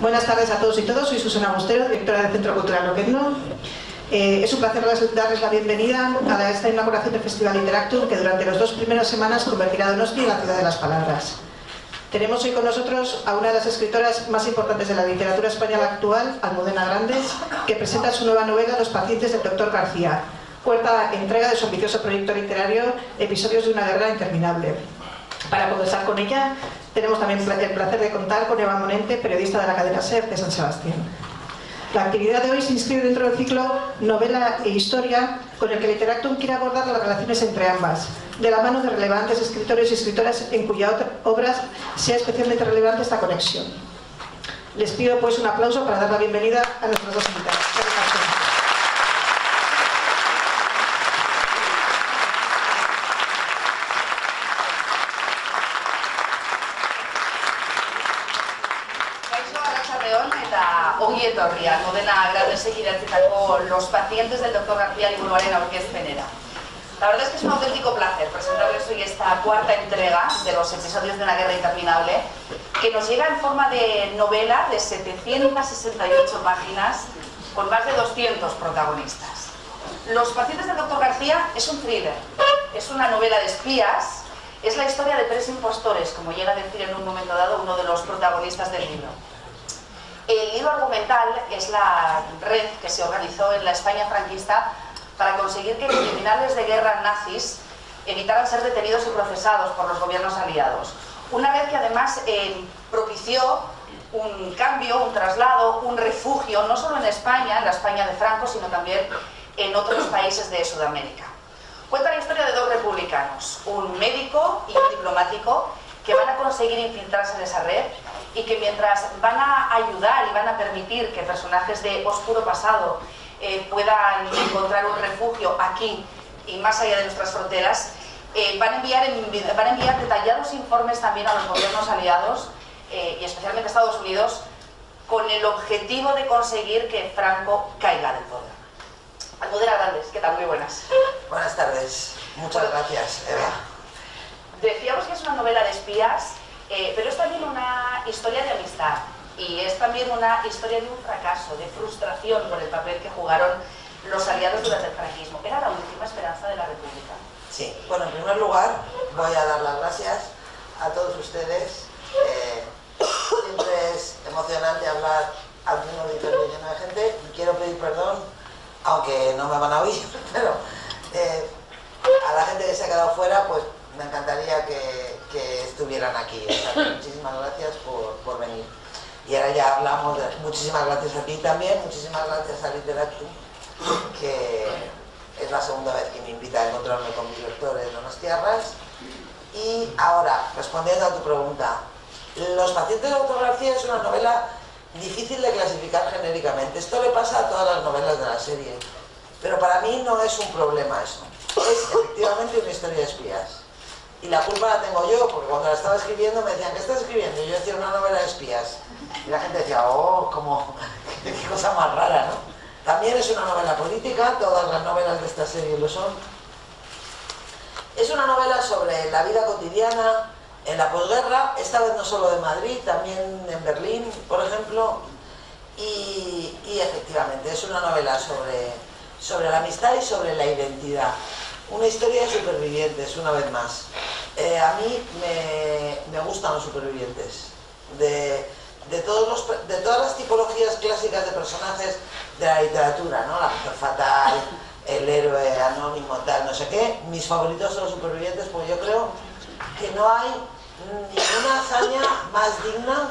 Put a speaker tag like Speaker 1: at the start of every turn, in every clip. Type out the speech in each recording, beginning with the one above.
Speaker 1: Buenas tardes a todos y todas, soy Susana Bustero, directora del Centro Cultural Loquendo. Eh, es un placer darles la bienvenida a esta inauguración del Festival Interactum que durante las dos primeras semanas convertirá Donosti en la ciudad de las palabras. Tenemos hoy con nosotros a una de las escritoras más importantes de la literatura española actual, Almudena Grandes, que presenta su nueva novela Los pacientes del doctor García, cuarta entrega de su ambicioso proyecto literario Episodios de una guerra interminable. Para conversar con ella tenemos también el placer de contar con Eva Monente, periodista de la cadena SER de San Sebastián. La actividad de hoy se inscribe dentro del ciclo Novela e Historia, con el que Literactum quiere abordar las relaciones entre ambas, de la mano de relevantes escritores y escritoras en cuyas obras sea especialmente relevante esta conexión. Les pido pues un aplauso para dar la bienvenida a nuestros dos invitados.
Speaker 2: ongi etorria, modena gradesek idatzitako Los pacientes del doctor García liburuaren aurkezpenera. La verdad es que es un auténtico placer presentarles hoy esta cuarta entrega de los episodios de una guerra interminable que nos llega en forma de novela de 768 páginas con más de 200 protagonistas. Los pacientes del doctor García es un thriller, es una novela de espías, es la historia de tres impostores, como llega a decir en un momento dado uno de los protagonistas del libro. El hilo argumental es la red que se organizó en la España franquista para conseguir que criminales de guerra nazis evitaran ser detenidos y procesados por los gobiernos aliados. Una red que además eh, propició un cambio, un traslado, un refugio, no solo en España, en la España de Franco, sino también en otros países de Sudamérica. Cuenta la historia de dos republicanos, un médico y un diplomático, que van a conseguir infiltrarse en esa red y que mientras van a ayudar y van a permitir que personajes de oscuro pasado eh, puedan encontrar un refugio aquí y más allá de nuestras fronteras, eh, van, a enviar, van a enviar detallados informes también a los gobiernos aliados eh, y especialmente a Estados Unidos con el objetivo de conseguir que Franco caiga del poder. Almudena Grandes, ¿qué tal? Muy buenas.
Speaker 3: Buenas tardes. Muchas gracias, Eva.
Speaker 2: Decíamos que es una novela de espías eh, pero es también una historia de amistad y es también una historia de un fracaso, de frustración por el papel que jugaron los aliados durante el franquismo. Era la última esperanza de la República.
Speaker 3: Sí, bueno, en primer lugar voy a dar las gracias a todos ustedes. Eh, siempre es emocionante hablar ante un auditorio lleno de gente y quiero pedir perdón, aunque no me van a oír, pero eh, a la gente que se ha quedado fuera, pues me encantaría que, estuvieran aquí. muchísimas gracias por, venir. Y ahora ya hablamos de... Muchísimas gracias a ti también, muchísimas gracias a Literatum, que es la segunda vez que me invita a encontrarme con mi lector en Donostiarras. Y ahora, respondiendo a tu pregunta, Los pacientes de autografía es una novela difícil de clasificar genéricamente. Esto le pasa a todas las novelas de la serie. Pero para mí no es un problema eso. Es efectivamente una historia de espías y la culpa la tengo yo, porque cuando la estaba escribiendo me decían, ¿qué estás escribiendo? Y yo decía una novela de espías. Y la gente decía, oh, como, qué cosa más rara, ¿no? También es una novela política, todas las novelas de esta serie lo son. Es una novela sobre la vida cotidiana en la posguerra, esta vez no solo de Madrid, también en Berlín, por ejemplo. Y, efectivamente, es una novela sobre, sobre la amistad y sobre la identidad. Una historia de supervivientes, una vez más. Eh, a mí me, gustan los supervivientes. De, todos los, de todas las tipologías clásicas de personajes de la literatura, ¿no? La mujer fatal, el héroe anónimo, tal, no sé qué. Mis favoritos son los supervivientes, porque yo creo que no hay ninguna hazaña más digna,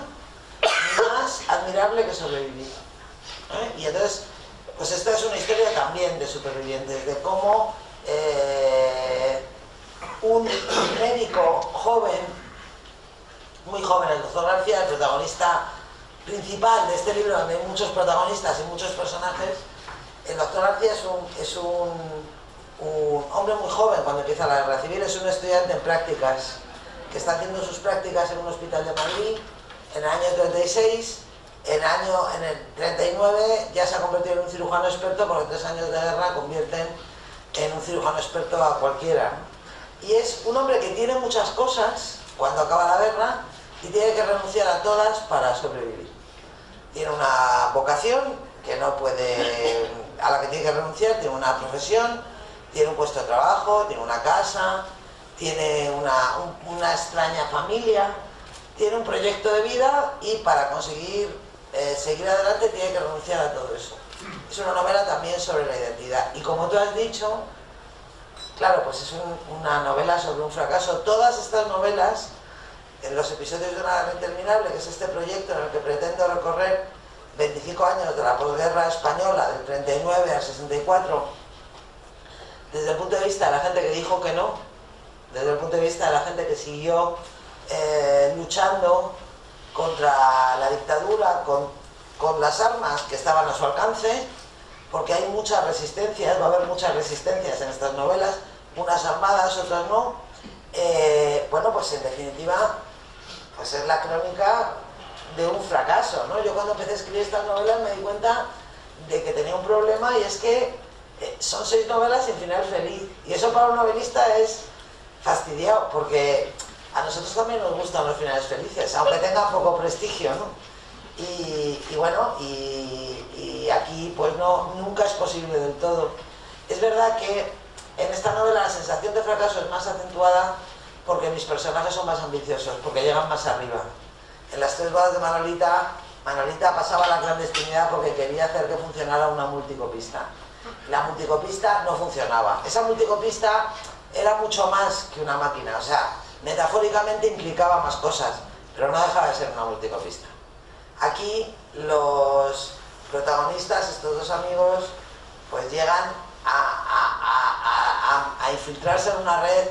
Speaker 3: más admirable que sobrevivir. ¿eh? Y entonces, pues esta es una historia también de supervivientes, de cómo eh, un médico joven, muy joven, el doctor García, el protagonista principal de este libro, donde hay muchos protagonistas y muchos personajes, el doctor García es un, hombre muy joven cuando empieza la guerra civil, es un estudiante en prácticas, que está haciendo sus prácticas en un hospital de Madrid en el año 36, en, año, en el 39 ya se ha convertido en un cirujano experto porque tres años de guerra convierten en un cirujano experto a cualquiera. Y es un hombre que tiene muchas cosas cuando acaba la guerra, y tiene que renunciar a todas para sobrevivir. Tiene una vocación que no puede, a la que tiene que renunciar, tiene una profesión, tiene un puesto de trabajo, tiene una casa, tiene una, extraña familia, tiene un proyecto de vida y para conseguir eh, seguir adelante tiene que renunciar a todo eso. Es una novela también sobre la identidad. Y como tú has dicho, claro, pues es una novela sobre un fracaso. Todas estas novelas, en los episodios de una interminable, que es este proyecto en el que pretendo recorrer 25 años de la posguerra española, del 39 al 64, desde el punto de vista de la gente que dijo que no, desde el punto de vista de la gente que siguió eh, luchando contra la dictadura, con, con las armas que estaban a su alcance, porque hay muchas resistencias, va a haber muchas resistencias en estas novelas, unas armadas, otras no. Eh, bueno, pues en definitiva, pues es la crónica de un fracaso, ¿no? Yo cuando empecé a escribir estas novelas me di cuenta de que tenía un problema y es que eh, son seis novelas y el final feliz. Y eso para un novelista es fastidiado, porque a nosotros también nos gustan los finales felices, aunque tengan poco prestigio, ¿no? Y, bueno, y, aquí pues no, nunca es posible del todo. Es verdad que en esta novela la sensación de fracaso es más acentuada porque mis personajes son más ambiciosos, porque llegan más arriba. En las tres bodas de Manolita, Manolita pasaba la clandestinidad porque quería hacer que funcionara una multicopista. La multicopista no funcionaba. Esa multicopista era mucho más que una máquina, o sea, metafóricamente implicaba más cosas, pero no dejaba de ser una multicopista. Aquí los protagonistas, estos dos amigos, pues llegan a, infiltrarse en una red,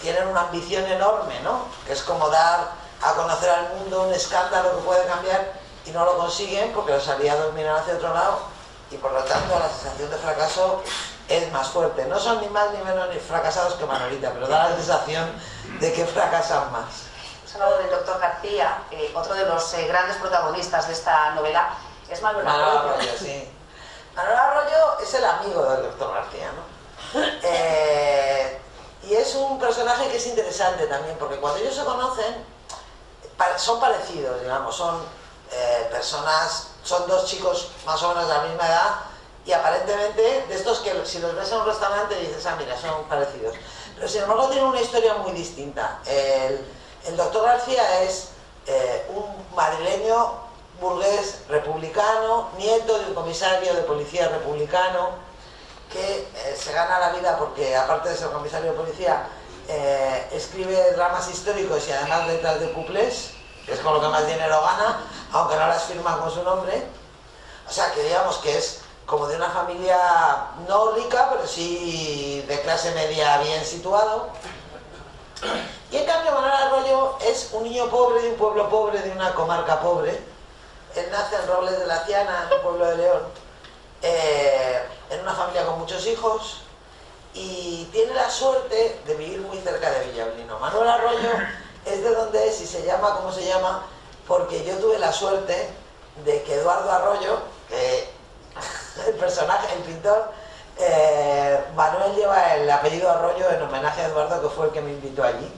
Speaker 3: tienen una ambición enorme, ¿no? Que es como dar a conocer al mundo un escándalo que puede cambiar y no lo consiguen porque los aliados miran hacia otro lado y por lo tanto la sensación de fracaso es más fuerte. No son ni más ni menos ni fracasados que Manolita, pero da la sensación de que fracasan más
Speaker 2: hablado del doctor García, eh, otro de los eh, grandes protagonistas de esta novela es Manuel Arroyo.
Speaker 3: Manuel Arroyo es el amigo del doctor García, ¿no? Eh, y es un personaje que es interesante también, porque cuando ellos se conocen, son parecidos, digamos, son personas, son dos chicos más o menos de la misma edad, y aparentemente de estos que si los ves en un restaurante dices, ah, mira, son parecidos. Pero sin embargo tienen una historia muy distinta. El, el doctor García es eh, un madrileño burgués republicano, nieto de un comisario de policía republicano, que eh, se gana la vida porque, aparte de ser comisario de policía, eh, escribe dramas históricos y además letras de cuplés, que es con lo que más dinero gana, aunque no las firma con su nombre. O sea, que digamos que es como de una familia no rica, pero sí de clase media bien situado. Y en cambio Manuel Arroyo es un niño pobre de un pueblo pobre, de una comarca pobre. Él nace en Robles de la Ciana, en un pueblo de León, eh, en una familia con muchos hijos y tiene la suerte de vivir muy cerca de Villablino. Manuel Arroyo es de donde es y se llama como se llama porque yo tuve la suerte de que Eduardo Arroyo, el personaje, el pintor, eh, Manuel lleva el apellido Arroyo en homenaje a Eduardo, que fue el que me invitó allí.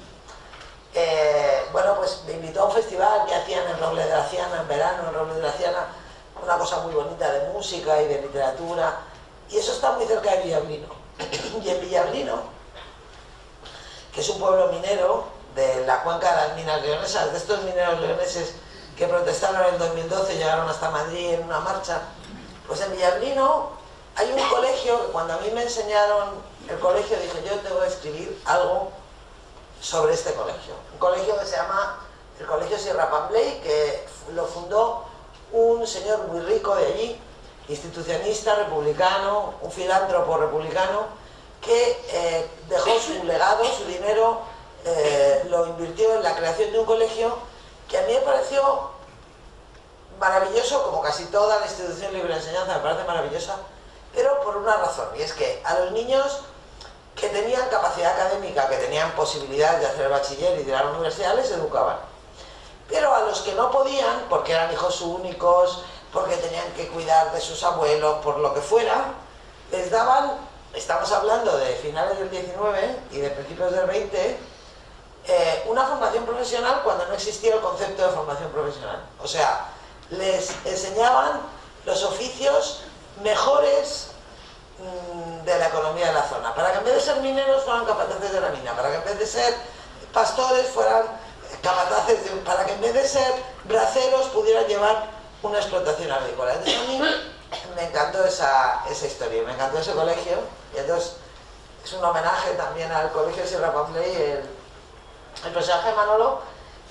Speaker 3: Eh, bueno, pues me invitó a un festival que hacían en Roble de la Ciana, en verano, en Roble de la Ciana, una cosa muy bonita de música y de literatura, y eso está muy cerca de Villablino. y en Villablino, que es un pueblo minero de la cuenca de las minas leonesas, de estos mineros leoneses que protestaron en el 2012 y llegaron hasta Madrid en una marcha, pues en Villablino hay un colegio, cuando a mí me enseñaron el colegio, dije, yo tengo que escribir algo sobre este colegio. Un colegio que se llama el Colegio Sierra Pambley, que lo fundó un señor muy rico de allí, institucionista, republicano, un filántropo republicano, que eh, dejó su legado, su dinero, eh, lo invirtió en la creación de un colegio que a mí me pareció maravilloso, como casi toda la institución libre de enseñanza me parece maravillosa, pero por una razón, y es que a los niños que tenían capacidad académica, que tenían posibilidad de hacer bachiller y de ir a la universidad, les educaban. Pero a los que no podían, porque eran hijos únicos, porque tenían que cuidar de sus abuelos, por lo que fuera, les daban, estamos hablando de finales del 19 y de principios del 20, eh, una formación profesional cuando no existía el concepto de formación profesional. O sea, les enseñaban los oficios mejores mm, de la economía de la zona, para que en vez de ser mineros fueran capataces de la mina, para que en vez de ser pastores fueran capataces, para que en vez de ser braceros pudieran llevar una explotación agrícola. Entonces a mí me encantó esa, esa historia, me encantó ese colegio, y entonces es un homenaje también al colegio Sierra Pampley, el, el personaje Manolo,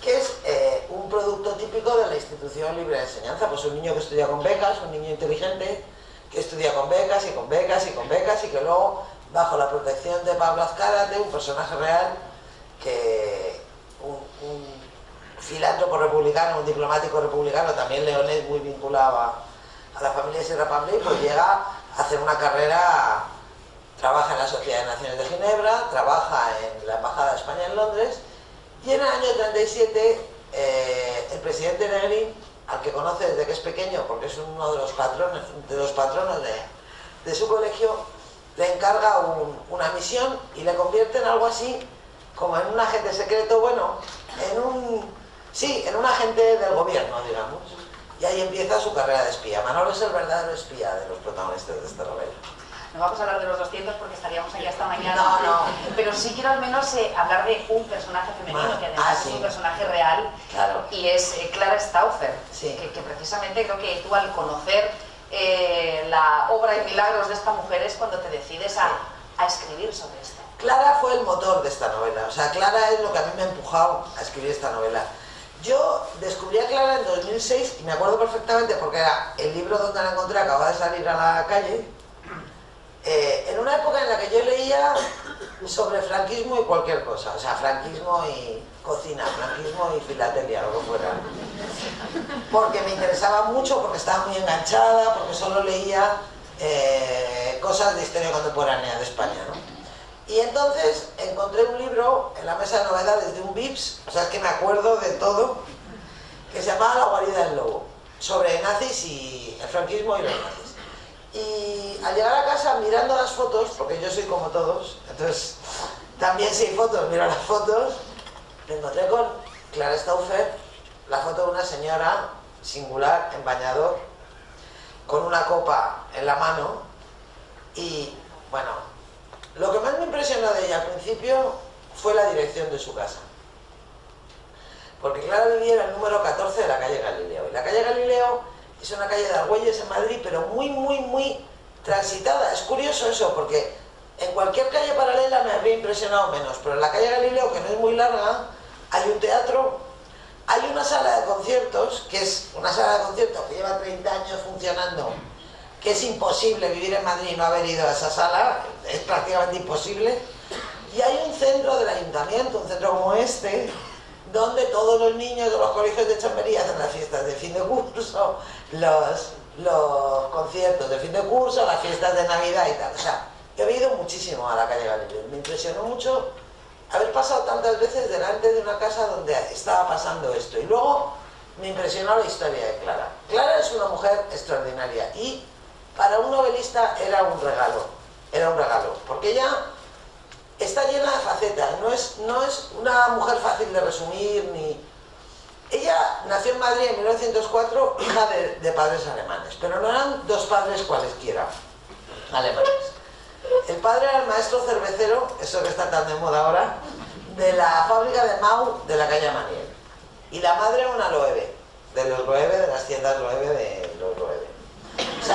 Speaker 3: que es eh, un producto típico de la institución libre de enseñanza, pues un niño que estudia con becas, un niño inteligente, que estudia con becas y con becas y con becas y que luego, bajo la protección de Pablo Azcárate, un personaje real, que un, filántropo republicano, un diplomático republicano, también leonés muy vinculado a, la familia Sierra Pampley, pues llega a hacer una carrera, trabaja en la Sociedad de Naciones de Ginebra, trabaja en la Embajada de España en Londres, y en el año 37 eh, el presidente Negrín, al que conoce desde que es pequeño, porque es uno de los patrones, de los patronos de, de su colegio, le encarga un, una misión y le convierte en algo así como en un agente secreto, bueno, en un, sí, en un agente del gobierno, digamos. Y ahí empieza su carrera de espía. Manolo es el verdadero espía de los protagonistas de esta novela.
Speaker 2: No vamos a hablar de los 200 porque estaríamos aquí hasta mañana.
Speaker 3: No, no.
Speaker 2: Pero sí quiero al menos eh, hablar de un personaje femenino,
Speaker 3: Ah,
Speaker 2: que además
Speaker 3: ah,
Speaker 2: es un personaje real,
Speaker 3: Claro.
Speaker 2: y es eh, Clara Stauffer,
Speaker 3: Sí.
Speaker 2: que, que precisamente creo que tú al conocer eh, la obra y milagros de esta mujer es cuando te decides a, a escribir sobre esto.
Speaker 3: Clara fue el motor de esta novela, o sea, Clara es lo que a mí me ha empujado a escribir esta novela. Yo descubrí a Clara en 2006 y me acuerdo perfectamente porque era el libro donde la encontré, acababa de salir a la calle, eh, en una época en la que yo leía sobre franquismo y cualquier cosa, o sea, franquismo y cocina, franquismo y filatelia, lo que fuera. Porque me interesaba mucho, porque estaba muy enganchada, porque solo leía eh, cosas de historia contemporánea de España, ¿no? Y entonces encontré un libro en la mesa de novedades de un VIPS, o sea, es que me acuerdo de todo, que se llamaba La guarida del lobo, sobre nazis y el franquismo y los nazis. Y al llegar a casa, mirando las fotos, porque yo soy como todos, entonces también si hay fotos, miro las fotos, me encontré con Clara Stauffer, la foto de una señora singular en bañador, con una copa en la mano, y bueno, lo que más me impresionó de ella al principio fue la dirección de su casa. Porque Clara vivía en el número 14 de la calle Galileo. Y la calle Galileo es una calle de Argüelles en Madrid, pero muy, muy, muy transitada. Es curioso eso, porque en cualquier calle paralela me habría impresionado menos, pero en la calle Galileo, que no es muy larga, hay un teatro, hay una sala de conciertos, que es una sala de conciertos que lleva 30 años funcionando, que es imposible vivir en Madrid y no haber ido a esa sala, es prácticamente imposible. Y hay un centro del ayuntamiento, un centro como este, donde todos los niños de los colegios de Chambería hacen las fiestas de fin de curso, los, los conciertos de fin de curso, las fiestas de Navidad y tal. O sea, yo he ido muchísimo a la calle Galileo. Me impresionó mucho haber pasado tantas veces delante de una casa donde estaba pasando esto. Y luego me impresionó la historia de Clara. Clara es una mujer extraordinaria y para un novelista era un regalo, era un regalo, porque ella está llena de facetas, no es, no es una mujer fácil de resumir ni... Ella nació en Madrid en 1904, hija de, padres alemanes, pero no eran dos padres cualesquiera alemanes. El padre era el maestro cervecero, eso que está tan de moda ahora, de la fábrica de Mau de la calle Maniel. Y la madre era una Loewe, de los Loewe, de las tiendas Loewe de los Loewe.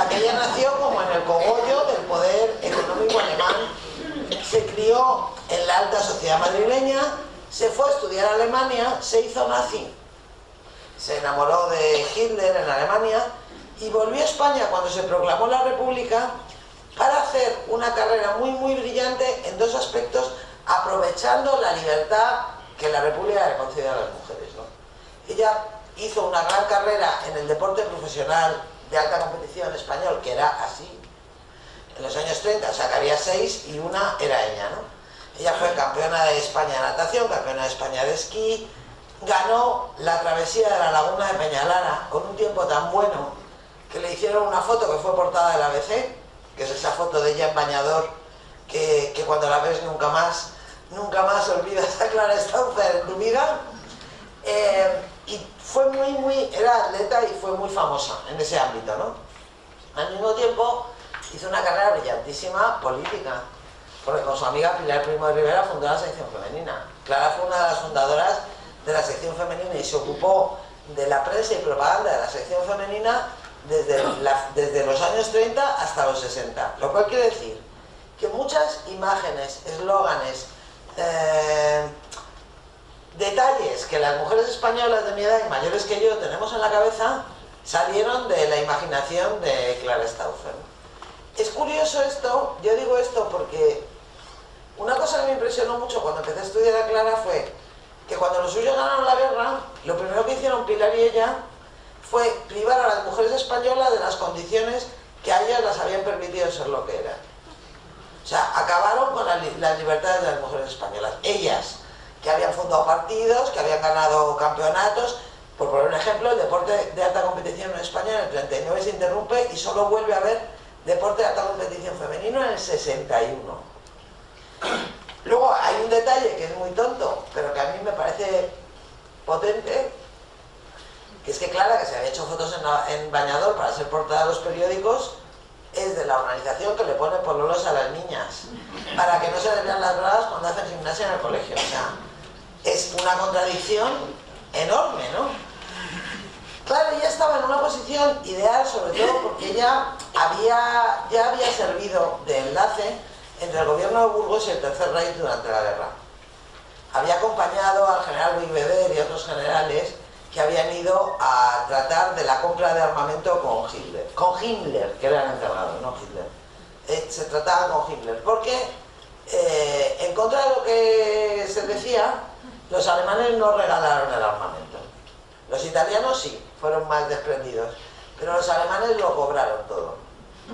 Speaker 3: Que ella nació como en el cogollo del poder económico alemán, se crió en la alta sociedad madrileña, se fue a estudiar a Alemania, se hizo nazi, se enamoró de Hitler en Alemania y volvió a España cuando se proclamó la República para hacer una carrera muy muy brillante en dos aspectos, aprovechando la libertad que la República le concedió a las mujeres. Ella hizo una gran carrera en el deporte profesional de alta competición español, que era así, en los años 30, o seis y una era ella, ¿no? Ella fue campeona de España de natación, campeona de España de esquí, ganó la travesía de la laguna de Peñalara con un tiempo tan bueno que le hicieron una foto que fue portada del ABC, que es esa foto de ella en bañador, que, que cuando la ves nunca más nunca más olvidas a Clara en tu vida. Eh, fue muy, muy, era atleta y fue muy famosa en ese ámbito, ¿no? Al mismo tiempo hizo una carrera brillantísima política, porque con su amiga Pilar Primo de Rivera fundó la sección femenina. Clara fue una de las fundadoras de la sección femenina y se ocupó de la prensa y propaganda de la sección femenina desde, desde los años 30 hasta los 60. Lo cual quiere decir que muchas imágenes, eslóganes, eh, detalles que las mujeres españolas de mi edad y mayores que yo tenemos en la cabeza salieron de la imaginación de Clara Stauffer. Es curioso esto, yo digo esto porque una cosa que me impresionó mucho cuando empecé a estudiar a Clara fue que cuando los suyos ganaron la guerra, lo primero que hicieron Pilar y ella fue privar a las mujeres españolas de las condiciones que a ellas las habían permitido ser lo que eran. O sea, acabaron con las libertades de las mujeres españolas. Ellas, que habían fundado partidos, que habían ganado campeonatos, por poner un ejemplo, el deporte de alta competición en España en el 39 se interrumpe y solo vuelve a haber deporte de alta competición femenino en el 61. Luego hay un detalle que es muy tonto, pero que a mí me parece potente, que es que Clara, que se había hecho fotos en, bañador para ser portada de los periódicos, es de la organización que le pone pololos a las niñas, para que no se les vean las bragas cuando hacen gimnasia en el colegio. O sea, es una contradicción enorme, ¿no? Claro, ella estaba en una posición ideal, sobre todo porque ella había, ya había servido de enlace entre el gobierno de Burgos y el Tercer Reich durante la guerra. Había acompañado al general Beder y otros generales que habían ido a tratar de la compra de armamento con Hitler. Con Himmler, que era el encargado, no Hitler. Eh, se trataba con Himmler, porque eh, en contra de lo que se decía, los alemanes no regalaron el armamento. Los italianos sí, fueron más desprendidos, pero los alemanes lo cobraron todo.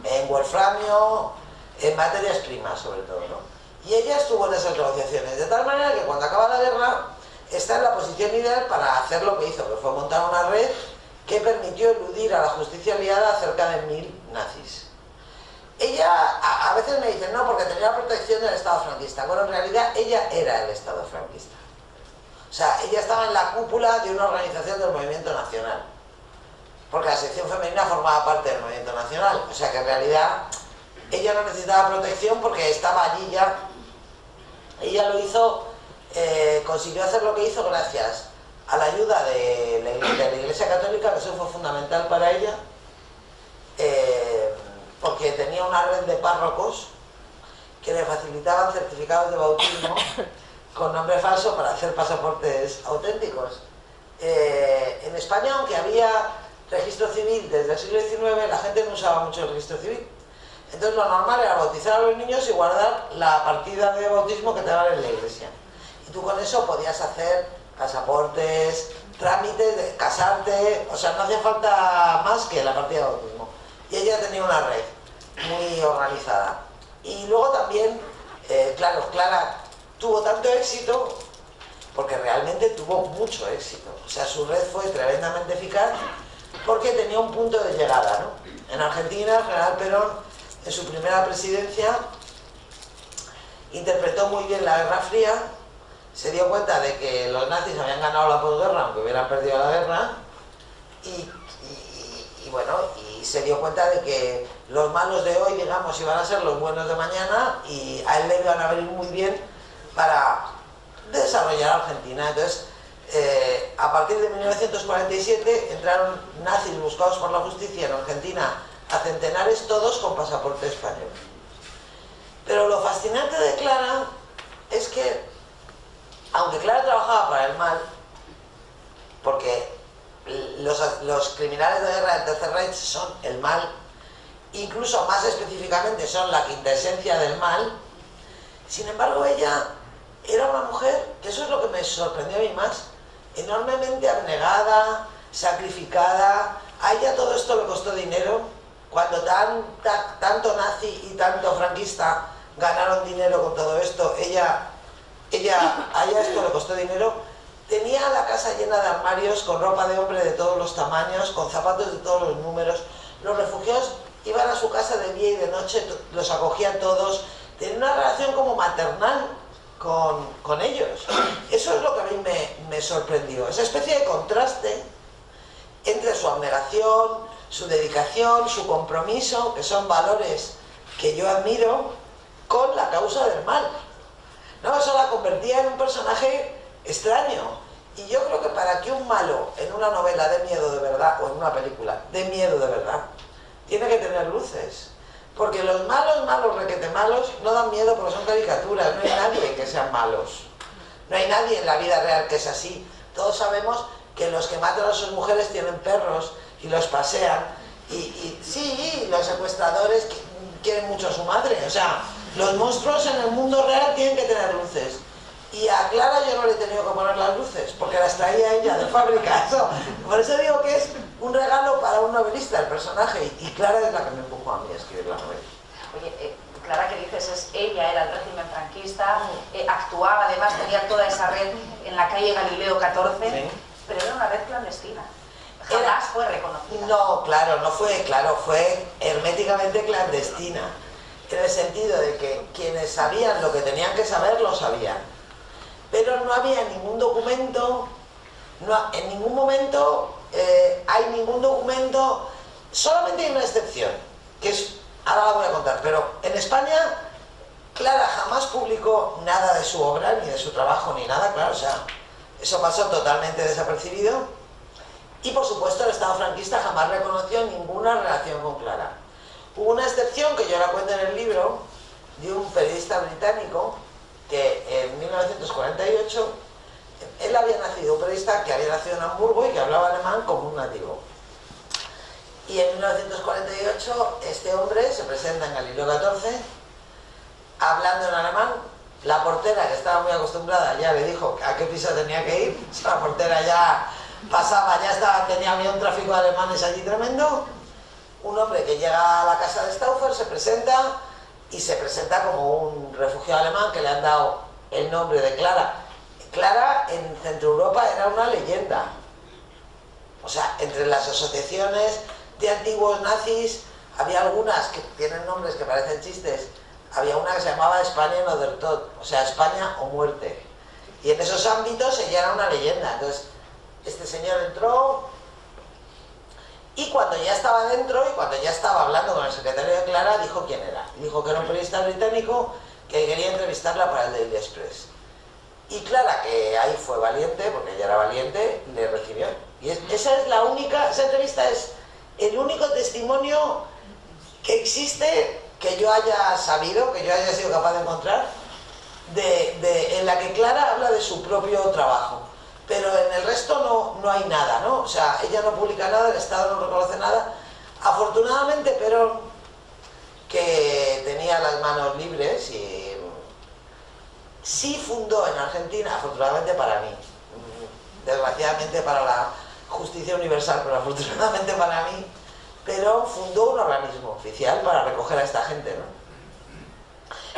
Speaker 3: En wolframio, en materias primas sobre todo, ¿no? Y ella estuvo en esas negociaciones, de tal manera que cuando acaba la guerra está en la posición ideal para hacer lo que hizo, que fue montar una red que permitió eludir a la justicia aliada a cerca de mil nazis. Ella, a, veces me dicen, no, porque tenía la protección del Estado franquista. Bueno, en realidad ella era el Estado franquista. O sea, ella estaba en la cúpula de una organización del movimiento nacional. Porque la sección femenina formaba parte del movimiento nacional. O sea que en realidad ella no necesitaba protección porque estaba allí ya. Ella lo hizo, eh, consiguió hacer lo que hizo gracias a la ayuda de la, Iglesia, Católica, que eso fue fundamental para ella, eh, porque tenía una red de párrocos que le facilitaban certificados de bautismo con nombre falso para hacer pasaportes auténticos. Eh, en España, aunque había registro civil desde el siglo XIX, la gente no usaba mucho el registro civil. Entonces lo normal era bautizar a los niños y guardar la partida de bautismo que te daban en la iglesia. Y tú con eso podías hacer pasaportes, trámites, de casarte, o sea, no hacía falta más que la partida de bautismo. Y ella tenía una red muy organizada. Y luego también, eh, claro, Clara tuvo tanto éxito porque realmente tuvo mucho éxito. O sea, su red fue tremendamente eficaz porque tenía un punto de llegada, ¿no? En Argentina, el general Perón en su primera presidencia interpretó muy bien la Guerra Fría, se dio cuenta de que los nazis habían ganado la posguerra, aunque hubieran perdido la guerra, y, bueno, y se dio cuenta de que los malos de hoy, digamos, iban a ser los buenos de mañana, y a él le iban a venir muy bien para desarrollar Argentina. Entonces, eh, a partir de 1947 entraron nazis buscados por la justicia en Argentina a centenares todos con pasaporte español. Pero lo fascinante de Clara es que, aunque Clara trabajaba para el mal, porque los, criminales de guerra del Tercer Reich son el mal, incluso más específicamente son la quintesencia del mal, sin embargo ella era una mujer, que eso es lo que me sorprendió a mí más, enormemente abnegada, sacrificada, a ella todo esto le costó dinero, cuando tanto nazi y tanto franquista ganaron dinero con todo esto, ella, ella, a ella esto le costó dinero, tenía la casa llena de armarios con ropa de hombre de todos los tamaños, con zapatos de todos los números. Los refugiados iban a su casa de día y de noche, los acogían todos, tenía una relación como maternal con, ellos. Eso es lo que a mí me, me sorprendió, esa especie de contraste entre su abnegación, su dedicación, su compromiso, que son valores que yo admiro, con la causa del mal. No, eso la convertía en un personaje extraño. Y yo creo que para que un malo en una novela de miedo de verdad, o en una película de miedo de verdad, tiene que tener luces. Porque los malos, malos, requete malos, no dan miedo porque son caricaturas, no hay nadie que sean malos. No hay nadie en la vida real que es así. Todos sabemos que los que matan a sus mujeres tienen perros y los pasean. Y, y sí, los secuestradores quieren mucho a su madre. O sea, los monstruos en el mundo real tienen que tener luces. Y a Clara yo no le he tenido que poner las luces, porque las traía ella de fábrica. por eso digo que es un regalo para un novelista el personaje. Y Clara es la que me empujó a mí a escribir la novela.
Speaker 2: Oye, eh, Clara que dices es ella, era el régimen franquista, eh, actuaba, además tenía toda esa red en la calle Galileo 14, pero era una red clandestina. Jamás fue reconocida.
Speaker 3: No, claro, no fue, claro, fue herméticamente clandestina. En el sentido de que quienes sabían lo que tenían que saber, lo sabían. Pero no había ningún documento, no, en ningún momento eh, hay ningún documento, solamente hay una excepción, que es, ahora la voy a contar, pero en España Clara jamás publicó nada de su obra, ni de su trabajo, ni nada, claro, o sea, eso pasó totalmente desapercibido y por supuesto el Estado franquista jamás reconoció ninguna relación con Clara. Hubo una excepción que yo la cuento en el libro de un periodista británico que en 1948 él había nacido, un periodista que había nacido en Hamburgo y que hablaba alemán como un nativo. Y en 1948 este hombre se presenta en Galileo 14 hablando en alemán. La portera, que estaba muy acostumbrada, ya le dijo a qué piso tenía que ir. La portera ya pasaba, ya estaba, tenía un tráfico de alemanes allí tremendo, un hombre que llega a la casa de Stauffer, se presenta y se presenta como un refugiado alemán que le han dado el nombre de Clara. Clara en Centro Europa era una leyenda. O sea, entre las asociaciones de antiguos nazis había algunas que tienen nombres que parecen chistes. Había una que se llamaba España en Odertot, o sea, España o muerte. Y en esos ámbitos ella era una leyenda. Entonces, este señor entró y cuando ya estaba dentro y cuando ya estaba hablando con el secretario de Clara, dijo quién era. Dijo que era un periodista británico que quería entrevistarla para el Daily Express. Y Clara, que ahí fue valiente, porque ella era valiente, le recibió. Y esa es la única, esa entrevista es el único testimonio que existe que yo haya sabido, que yo haya sido capaz de encontrar, de, en la que Clara habla de su propio trabajo pero en el resto no, no hay nada, ¿no? O sea, ella no publica nada, el Estado no reconoce nada. Afortunadamente, pero que tenía las manos libres y sí fundó en Argentina, afortunadamente para mí, desgraciadamente para la justicia universal, pero afortunadamente para mí, pero fundó un organismo oficial para recoger a esta gente, ¿no?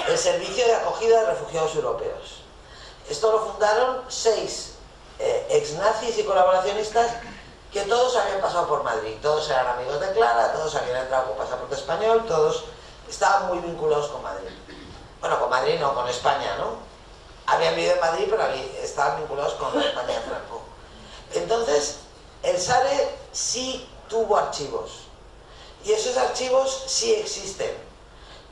Speaker 3: El Servicio de Acogida de Refugiados Europeos. Esto lo fundaron seis eh, ex-nazis y colaboracionistas que todos habían pasado por Madrid, todos eran amigos de Clara, todos habían entrado con pasaporte español, todos estaban muy vinculados con Madrid. Bueno, con Madrid no, con España, ¿no? Habían vivido en Madrid, pero estaban vinculados con la España Franco. Entonces, el SARE sí tuvo archivos. Y esos archivos sí existen.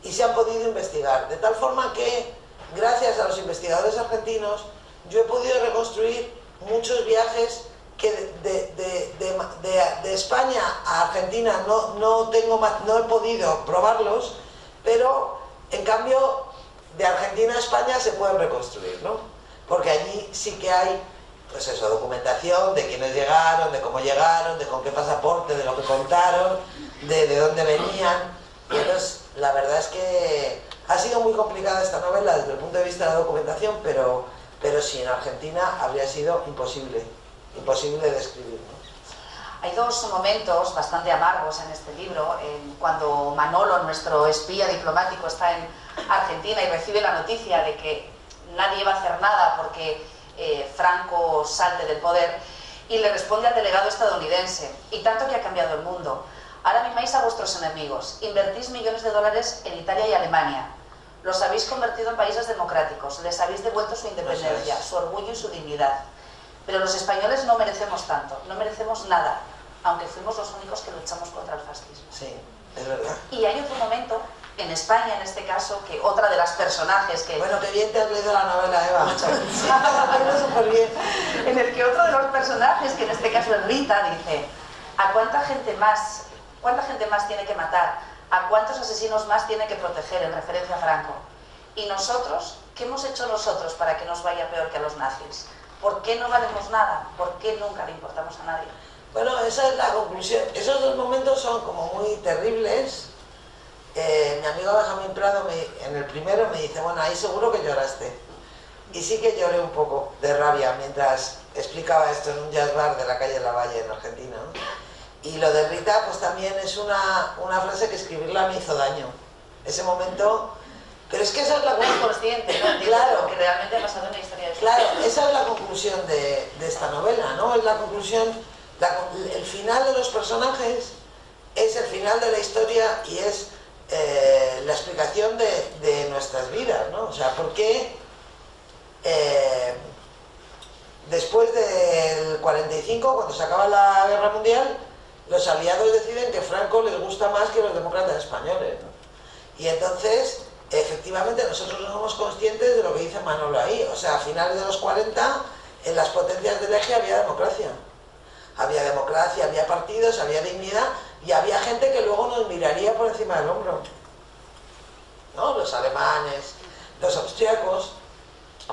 Speaker 3: Y se han podido investigar. De tal forma que, gracias a los investigadores argentinos, yo he podido reconstruir muchos viajes que de, España a Argentina no, no, tengo, no he podido probarlos, pero en cambio de Argentina a España se pueden reconstruir, ¿no? Porque allí sí que hay, pues eso, documentación de quiénes llegaron, de cómo llegaron, de con qué pasaporte, de lo que contaron, de, de dónde venían. Y entonces, la verdad es que ha sido muy complicada esta novela desde el punto de vista de la documentación, pero pero si en Argentina habría sido imposible, imposible de escribir.
Speaker 2: Hay dos momentos bastante amargos en este libro, cuando Manolo, nuestro espía diplomático, está en Argentina y recibe la noticia de que nadie va a hacer nada porque eh, Franco salte del poder y le responde al delegado estadounidense, y tanto que ha cambiado el mundo. Ahora mimáis a vuestros enemigos, invertís millones de dólares en Italia y Alemania, Los habéis convertido en países democráticos, les habéis devuelto su independencia, su orgullo y su dignidad. Pero los españoles no merecemos tanto, no merecemos nada, aunque fuimos los únicos que luchamos contra el fascismo.
Speaker 3: Sí, es verdad.
Speaker 2: Y hay otro momento, en España en este caso, que otra de las personajes que...
Speaker 3: Bueno, qué bien te has leído la novela, Eva. Muchas gracias.
Speaker 2: En el que otro de los personajes, que en este caso es Rita, dice, ¿a cuánta gente más, cuánta gente más tiene que matar? ¿A cuántos asesinos más tiene que proteger en referencia a Franco? Y nosotros, ¿qué hemos hecho nosotros para que nos vaya peor que a los nazis? ¿Por qué no valemos nada? ¿Por qué nunca le importamos a nadie?
Speaker 3: Bueno, esa es la conclusión. Esos dos momentos son como muy terribles. Eh, mi amigo Benjamín Prado me- en el primero me dice, bueno, ahí seguro que lloraste. Y sí que lloré un poco de rabia mientras explicaba esto en un jazz bar de la calle Lavalle en Argentina. Y lo de Rita, pues también es una, una frase que escribirla me hizo daño. Ese momento... Pero es que esa es la
Speaker 2: es consciente, ¿no?
Speaker 3: Claro.
Speaker 2: que realmente ha pasado en la historia de
Speaker 3: Claro, esa es la conclusión de, de esta novela, ¿no? Es la conclusión, la el final de los personajes es el final de la historia y es eh, la explicación de, de nuestras vidas, ¿no? O sea, ¿por qué eh, después del 45, cuando se acaba la guerra mundial, los aliados deciden que Franco les gusta más que los demócratas españoles. Y entonces, efectivamente, nosotros no somos conscientes de lo que dice Manolo ahí. O sea, a finales de los 40, en las potencias del eje había democracia. Había democracia, había partidos, había dignidad y había gente que luego nos miraría por encima del hombro. ¿No? Los alemanes, los austriacos,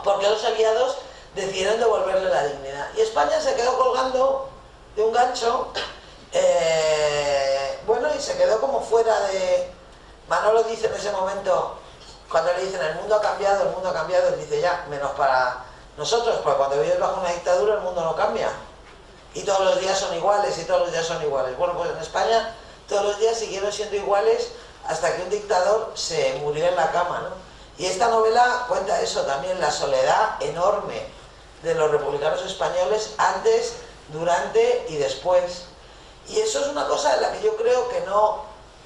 Speaker 3: porque los aliados decidieron devolverle la dignidad. Y España se quedó colgando de un gancho, eh, bueno, y se quedó como fuera de... Manolo dice en ese momento, cuando le dicen el mundo ha cambiado, el mundo ha cambiado, él dice ya, menos para nosotros, porque cuando vives bajo una dictadura el mundo no cambia. Y todos los días son iguales, y todos los días son iguales. Bueno, pues en España todos los días siguieron siendo iguales hasta que un dictador se murió en la cama, ¿no? Y esta novela cuenta eso también, la soledad enorme de los republicanos españoles antes, durante y después. Y eso es una cosa de la que yo creo que no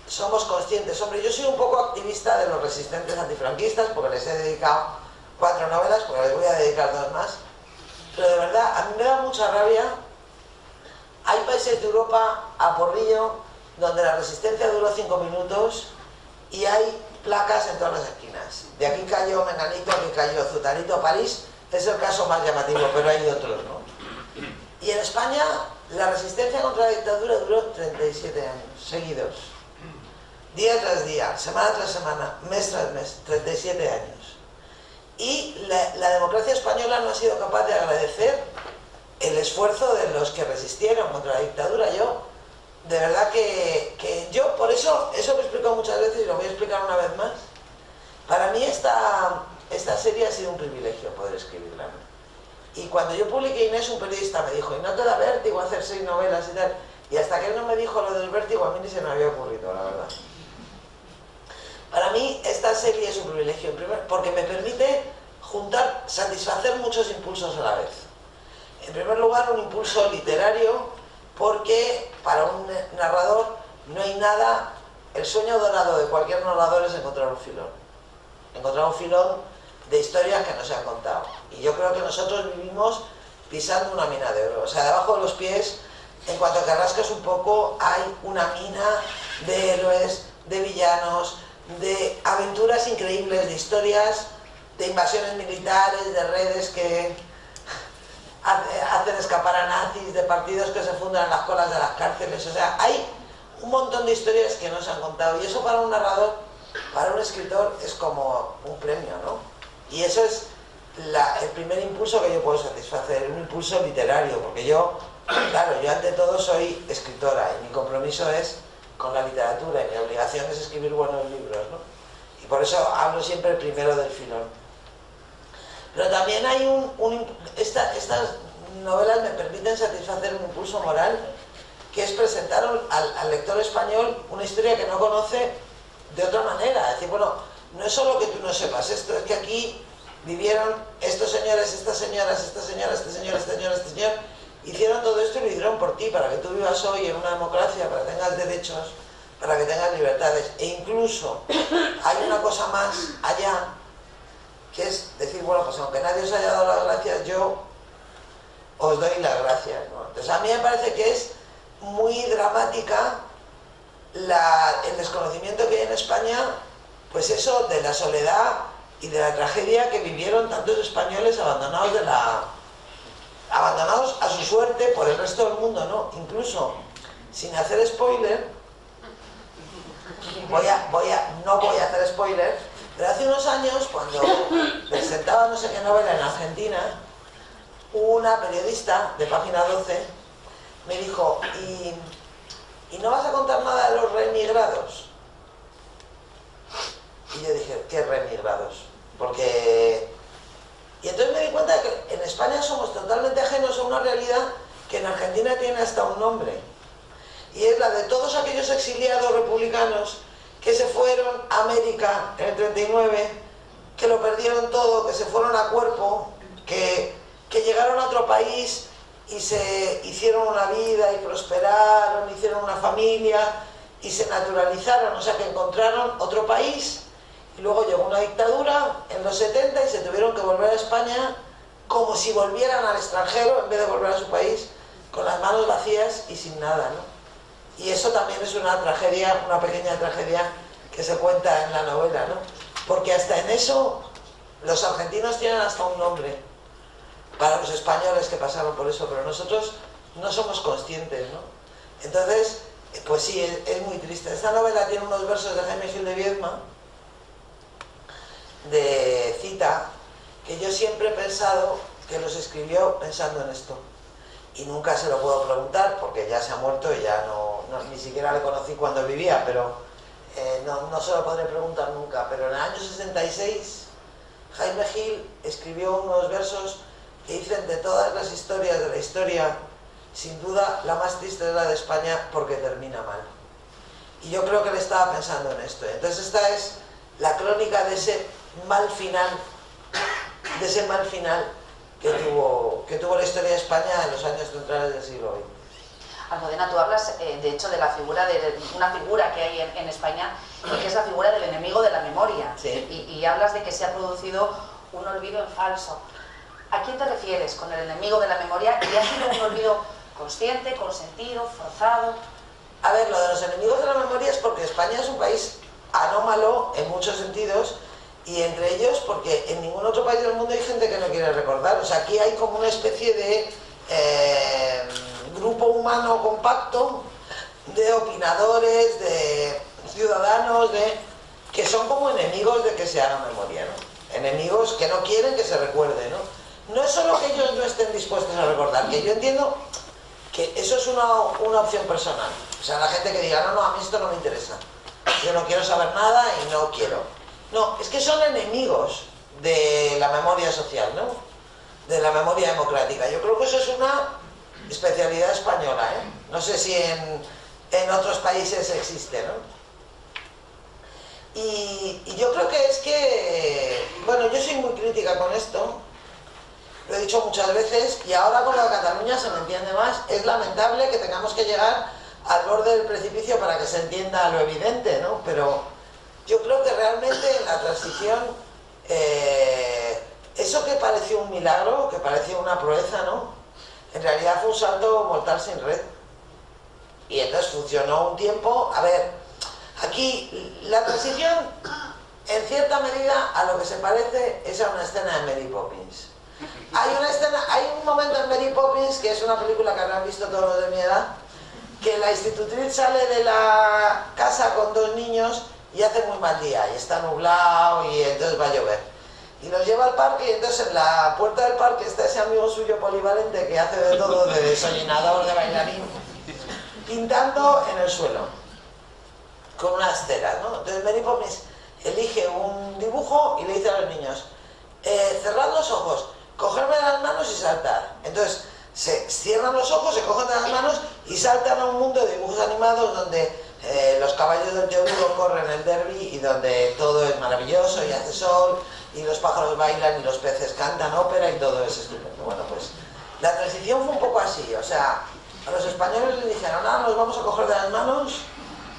Speaker 3: somos conscientes. Hombre, yo soy un poco activista de los resistentes antifranquistas porque les he dedicado cuatro novelas, porque les voy a dedicar dos más. Pero de verdad, a mí me da mucha rabia. Hay países de Europa a porrillo donde la resistencia duró cinco minutos y hay placas en todas las esquinas. De aquí cayó Menganito, aquí cayó Zutanito, París es el caso más llamativo, pero hay otros, ¿no? Y en España la resistencia contra la dictadura duró 37 años seguidos. Día tras día, semana tras semana, mes tras mes, 37 años. Y la, democracia española no ha sido capaz de agradecer el esfuerzo de los que resistieron contra la dictadura. Yo, de verdad que, que yo, por eso, eso lo he explicado muchas veces y lo voy a explicar una vez más. Para mí esta, esta serie ha sido un privilegio poder escribirla. Y cuando yo publiqué Inés, un periodista me dijo, ¿y no te da vértigo hacer seis novelas y tal? Y hasta que él no me dijo lo del vértigo, a mí ni se me había ocurrido, la verdad. Para mí esta serie es un privilegio, porque me permite juntar, satisfacer muchos impulsos a la vez. En primer lugar, un impulso literario, porque para un narrador no hay nada, el sueño dorado de cualquier narrador es encontrar un filón. Encontrar un filón de historias que no se han contado. Y yo creo que nosotros vivimos pisando una mina de oro. O sea, debajo de los pies, en cuanto te rascas un poco, hay una mina de héroes, de villanos, de aventuras increíbles, de historias, de invasiones militares, de redes que hace- hacen escapar a nazis, de partidos que se fundan en las colas de las cárceles. O sea, hay un montón de historias que no se han contado. Y eso para un narrador, para un escritor, es como un premio, ¿no? Y eso es la- el primer impulso que yo puedo satisfacer, un impulso literario, porque yo, claro, yo ante todo soy escritora y mi compromiso es con la literatura y mi obligación es escribir buenos libros, ¿no? Y por eso hablo siempre primero del filón. Pero también hay un... un esta- estas novelas me permiten satisfacer un impulso moral, que es presentar al, al lector español una historia que no conoce de otra manera. Es decir, bueno, no es solo que tú no sepas esto, es que aquí vivieron estos señores, estas señoras, esta señora, este señor, este señor, este señor, hicieron todo esto y lo hicieron por ti, para que tú vivas hoy en una democracia, para que tengas derechos, para que tengan libertades. E incluso hay una cosa más allá, que es decir, bueno, pues aunque nadie os haya dado las gracias, yo os doy las gracias. Entonces a mí me parece que es muy dramática el desconocimiento que hay en España, pues eso de la soledad y de la tragedia que vivieron tantos españoles abandonados de la abandonados a su suerte por el resto del mundo, ¿no? Incluso sin hacer spoiler, voy a, voy a, no voy a hacer spoiler, pero hace unos años cuando presentaba no sé qué novela en Argentina, una periodista de página 12 me dijo, ¿y, ¿y no vas a contar nada de los remigrados? Y yo dije, ¿qué remigrados? Porque... Y entonces me di cuenta que en España somos totalmente ajenos a una realidad que en Argentina tiene hasta un nombre. Y es la de todos aquellos exiliados republicanos que se fueron a América en el 39, que lo perdieron todo, que se fueron a cuerpo, que, que llegaron a otro país y se hicieron una vida y prosperaron, hicieron una familia y se naturalizaron, o sea que encontraron otro país luego llegó una dictadura en los 70 y se tuvieron que volver a España como si volvieran al extranjero en vez de volver a su país con las manos vacías y sin nada, ¿no? Y eso también es una tragedia, una pequeña tragedia que se cuenta en la novela, ¿no? Porque hasta en eso los argentinos tienen hasta un nombre para los españoles que pasaron por eso, pero nosotros no somos conscientes, ¿no? Entonces, pues sí, es, es muy triste. Esta novela tiene unos versos de Jaime Gil de Viedma, de cita que yo siempre he pensado que los escribió pensando en esto. Y nunca se lo puedo preguntar porque ya se ha muerto y ya no, ni siquiera le conocí cuando vivía, pero eh, no, no, se lo podré preguntar nunca. Pero en el año 66 Jaime Gil escribió unos versos que dicen de todas las historias de la historia, sin duda la más triste es la de España porque termina mal. Y yo creo que le estaba pensando en esto. Entonces esta es la crónica de ese mal final, de ese mal final que tuvo, que tuvo la historia de España en los años centrales del siglo XX.
Speaker 2: Almudena, tú hablas eh, de hecho de la figura de, una figura que hay en, en, España y que es la figura del enemigo de la memoria.
Speaker 3: Sí.
Speaker 2: Y, y, hablas de que se ha producido un olvido en falso. ¿A quién te refieres con el enemigo de la memoria? ¿Y ha sido un olvido consciente, consentido, forzado?
Speaker 3: A ver, lo de los enemigos de la memoria es porque España es un país anómalo en muchos sentidos y entre ellos porque en ningún otro país del mundo hay gente que no quiere recordar. O sea, aquí hay como una especie de eh, grupo humano compacto de opinadores, de ciudadanos, de que son como enemigos de que se haga memoria, ¿no? Enemigos que no quieren que se recuerde, ¿no? No es solo que ellos no estén dispuestos a recordar, que yo entiendo que eso es una, una opción personal. O sea, la gente que diga, no, no, a mí esto no me interesa. Yo no quiero saber nada y no quiero. No, es que son enemigos de la memoria social, ¿no? De la memoria democrática. Yo creo que eso es una especialidad española, ¿eh? No sé si en, otros países existe, ¿no? Y, yo creo que es que, bueno, yo soy muy crítica con esto, lo he dicho muchas veces, y ahora con la Cataluña se me entiende más, es lamentable que tengamos que llegar al borde del precipicio para que se entienda lo evidente, ¿no? Pero yo creo que realmente en la transición, eh, eso que pareció un milagro, que pareció una proeza, ¿no? En realidad fue un salto mortal sin red. Y entonces funcionó un tiempo. A ver, aquí la transición, en cierta medida, a lo que se parece es a una escena de Mary Poppins. Hay una escena, hay un momento en Mary Poppins, que es una película que habrán visto todos los de mi edad, que la institutriz sale de la casa con dos niños y hace muy mal día y está nublado y entonces va a llover. Y los lleva al parque y entonces en la puerta del parque está ese amigo suyo polivalente que hace de todo, de desollinador, de bailarín, pintando en el suelo, con una estera, ¿no? Entonces Mary Poppins elige un dibujo y le dice a los niños, eh, cerrad los ojos, cogerme las manos y saltar. Entonces se cierran los ojos, se cogen de las manos y saltan a un mundo de dibujos animados donde eh, los caballos del yogur corren el derby y donde todo es maravilloso y hace sol y los pájaros bailan y los peces cantan ópera y todo es estupendo. Bueno, pues la transición fue un poco así, o sea, a los españoles les dijeron, ah, nos vamos a coger de las manos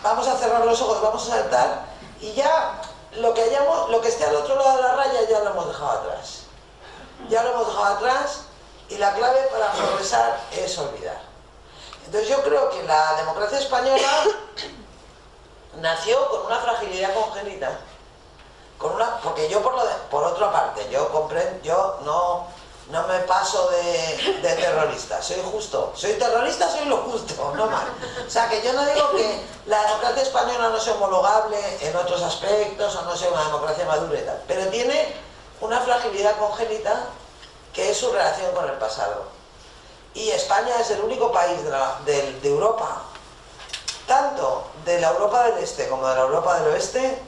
Speaker 3: vamos a cerrar los ojos, vamos a saltar y ya lo que hayamos, lo que esté al otro lado de la raya ya lo hemos dejado atrás. Ya lo hemos dejado atrás y la clave para progresar es olvidar. Entonces yo creo que la democracia española nació con una fragilidad congénita. Con una, porque yo por, lo por otra parte, yo comprendo, yo no, no me paso de, de, terrorista, soy justo. Soy terrorista, soy lo justo, no mal. O sea, que yo no digo que la democracia española no sea homologable en otros aspectos o no sea una democracia madura y tal, pero tiene una fragilidad congénita que es su relación con el pasado. Y España es el único país de, Europa, tanto de la Europa del Este como de la Europa del Oeste,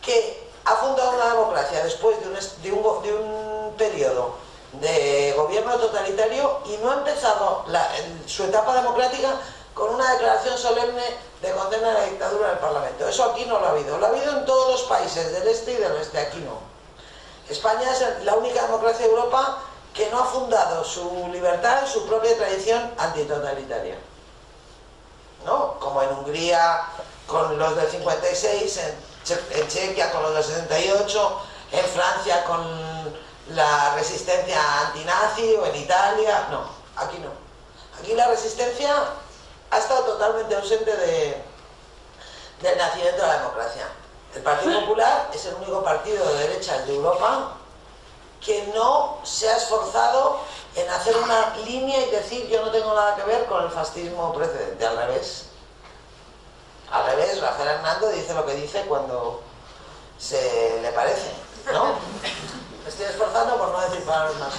Speaker 3: que ha fundado una democracia después de un, de un, de un periodo de gobierno totalitario y no ha empezado su etapa democrática con una declaración solemne de condena a la dictadura del Parlamento. Eso aquí no lo ha habido. Lo ha habido en todos los países del este y del oeste, aquí no. España es la única democracia de Europa que no ha fundado su libertad en su propia tradición antitotalitaria. ¿No? Como en Hungría con los del 56, en, en Chequia con los del 68, en Francia con la resistencia antinazi o en Italia. No, aquí no. Aquí la resistencia ha estado totalmente ausente de, del nacimiento de la democracia. El Partido Popular es el único partido de derechas de Europa que no se ha esforzado en hacer una línea y decir yo no tengo nada que ver con el fascismo precedente, al revés. Al revés, Rafael Hernando dice lo que dice cuando se le parece, ¿no? Me estoy esforzando por no decir palabras más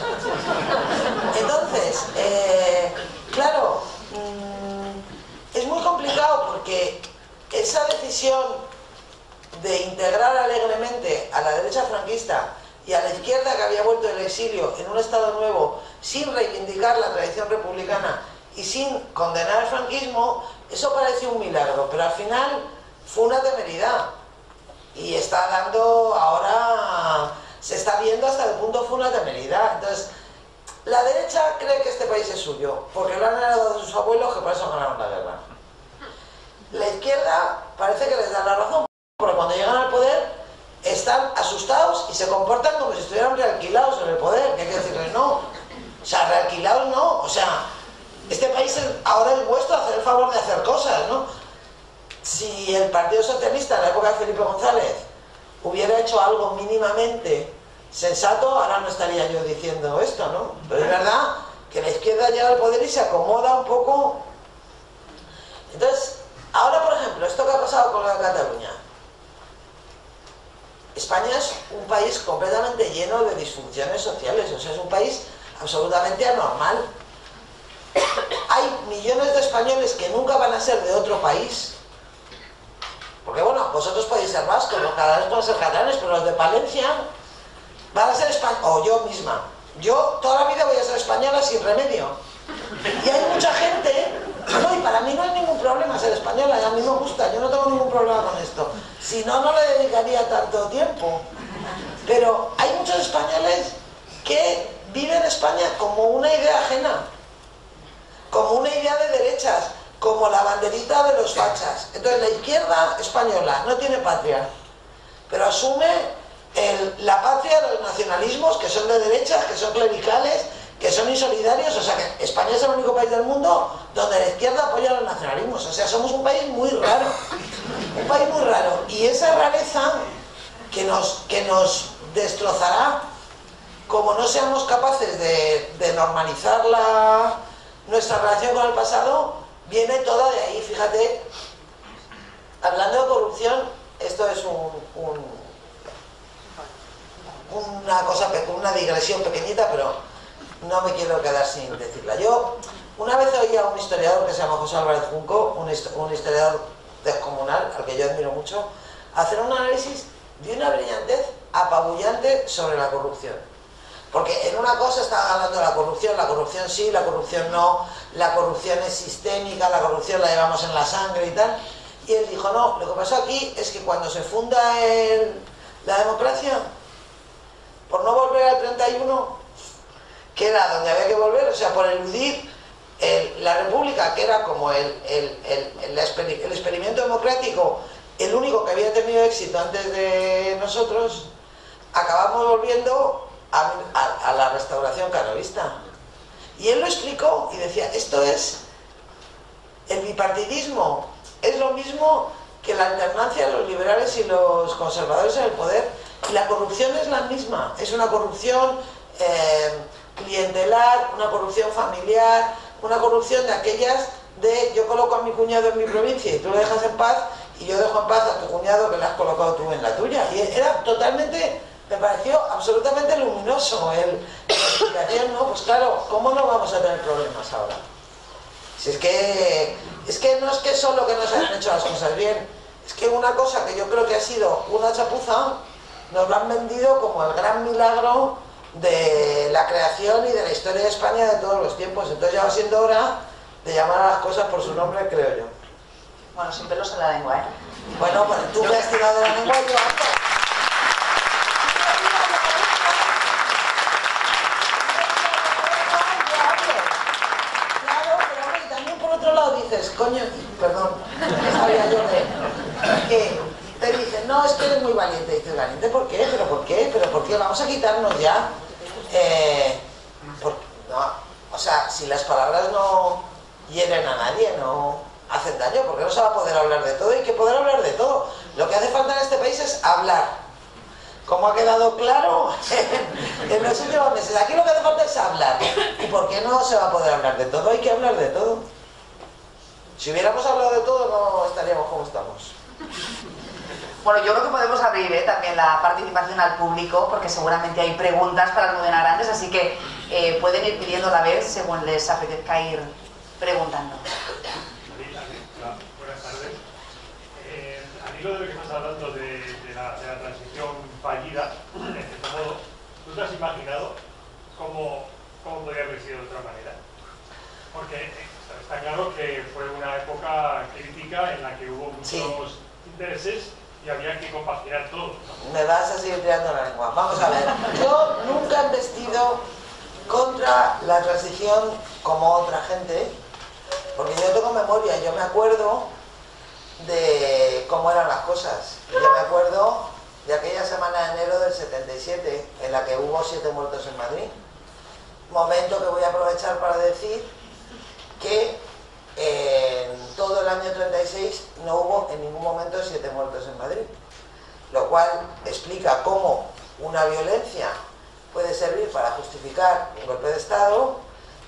Speaker 3: Entonces, eh, claro, mmm, es muy complicado porque esa decisión de integrar alegremente a la derecha franquista y a la izquierda que había vuelto del exilio en un Estado nuevo sin reivindicar la tradición republicana y sin condenar el franquismo, eso parece un milagro, pero al final fue una temeridad y está dando ahora, se está viendo hasta qué punto fue una temeridad. Entonces, la derecha cree que este país es suyo, porque lo han heredado de sus abuelos que por eso ganaron la guerra. La izquierda parece que les da la razón, porque cuando llegan al poder están asustados y se comportan como si estuvieran realquilados en el poder. ¿Qué quiere decirles? No. O sea, realquilados no. O sea, este país ahora es vuestro hacer el favor de hacer cosas, ¿no? Si el Partido Socialista en la época de Felipe González hubiera hecho algo mínimamente sensato, ahora no estaría yo diciendo esto, ¿no? Pero es verdad que la izquierda llega al poder y se acomoda un poco. Entonces, ahora por ejemplo, esto que ha pasado con la Cataluña, España es un país completamente lleno de disfunciones sociales, o sea, es un país absolutamente anormal. Hay millones de españoles que nunca van a ser de otro país. Porque bueno, vosotros podéis ser vascos, los catalanes pueden ser catalanes, pero los de Palencia van a ser españoles, o yo misma. Yo toda la vida voy a ser española sin remedio. Y hay mucha gente, no, y para mí no hay ningún problema ser española, a mí me gusta, yo no tengo ningún problema con esto. Si no, no le dedicaría tanto tiempo. Pero hay muchos españoles que viven España como una idea ajena, como una idea de derechas, como la banderita de los fachas. Entonces la izquierda española no tiene patria, pero asume la patria de los nacionalismos que son de derechas, que son clericales, que son insolidarios, o sea que España es el único país del mundo donde la izquierda apoya los nacionalismos, o sea, somos un país muy raro, un país muy raro, y esa rareza que nos, que nos destrozará como no seamos capaces de, de normalizar la, nuestra relación con el pasado, viene toda de ahí, fíjate, hablando de corrupción, esto es un, una cosa, una digresión pequeñita, pero no me quiero quedar sin decirla. Yo una vez oí a un historiador que se llama José Álvarez Junco, un, historiador descomunal, al que yo admiro mucho, hacer un análisis de una brillantez apabullante sobre la corrupción. Porque en una cosa estaba hablando de la corrupción, la corrupción sí, la corrupción no, la corrupción es sistémica, la corrupción la llevamos en la sangre y tal. Y él dijo, no, lo que pasó aquí es que cuando se funda la democracia, por no volver al 31, que era donde había que volver, o sea, por eludir la República, que era como el, el, experimento democrático, el único que había tenido éxito antes de nosotros, acabamos volviendo a, la restauración canovista. Y él lo explicó y decía, esto es el bipartidismo, es lo mismo que la alternancia de los liberales y los conservadores en el poder. Y la corrupción es la misma, es una corrupción eh, clientelar, una corrupción familiar, una corrupción de aquellas de yo coloco a mi cuñado en mi provincia y tú lo dejas en paz y yo dejo en paz a tu cuñado que le has colocado tú en la tuya. Y era totalmente, me pareció absolutamente luminoso el, ¿no? Pues claro, ¿cómo no vamos a tener problemas ahora? Si es que, es que no es que solo que no se hayan hecho las cosas bien, es que una cosa que yo creo que ha sido una chapuza, nos lo han vendido como el gran milagro de la creación y de la historia de España de todos los tiempos. Entonces ya va siendo hora de llamar a las cosas por su nombre, creo yo.
Speaker 2: Bueno, sin pelos en la lengua, ¿eh?
Speaker 3: Bueno, pues tú me has tirado de la lengua y yo Claro, pero también por otro lado dices, coño, perdón, sabía yo de, que te dicen, no, es que eres muy valiente. Y dices, ¿valiente por qué? ¿Pero por qué? ¿Pero por qué? Vamos a quitarnos ya eh, o sea, si las palabras no hieren a nadie, no hacen daño, porque no se va a poder hablar de todo, hay que poder hablar de todo. Lo que hace falta en este país es hablar. Como ha quedado claro en, los últimos meses, aquí lo que hace falta es hablar. ¿Y por qué no se va a poder hablar de todo? Hay que hablar de todo. Si hubiéramos hablado de todo, no estaríamos como estamos.
Speaker 2: Bueno, yo creo que podemos abrir ¿eh? también la participación al público, porque seguramente hay preguntas para Almudena Grandes, así que eh, pueden ir pidiendo la vez según les apetezca ir preguntando.
Speaker 4: Buenas tardes. Eh, al hilo de lo que estás hablando de, la, transición fallida, en cierto modo, ¿tú te has imaginado cómo, cómo podría haber sido de otra manera? Porque está claro que fue una época crítica en la que hubo muchos intereses y había que compaginar todo.
Speaker 3: Me vas a seguir tirando la lengua. Vamos a ver, yo nunca he investido contra la transición como otra gente, porque yo tengo memoria, yo me acuerdo de cómo eran las cosas. Yo me acuerdo de aquella semana de enero del 77, en la que hubo siete muertos en Madrid. Momento que voy a aprovechar para decir que en todo el año 36 no hubo en ningún momento siete muertos en Madrid, lo cual explica cómo una violencia puede servir para justificar un golpe de Estado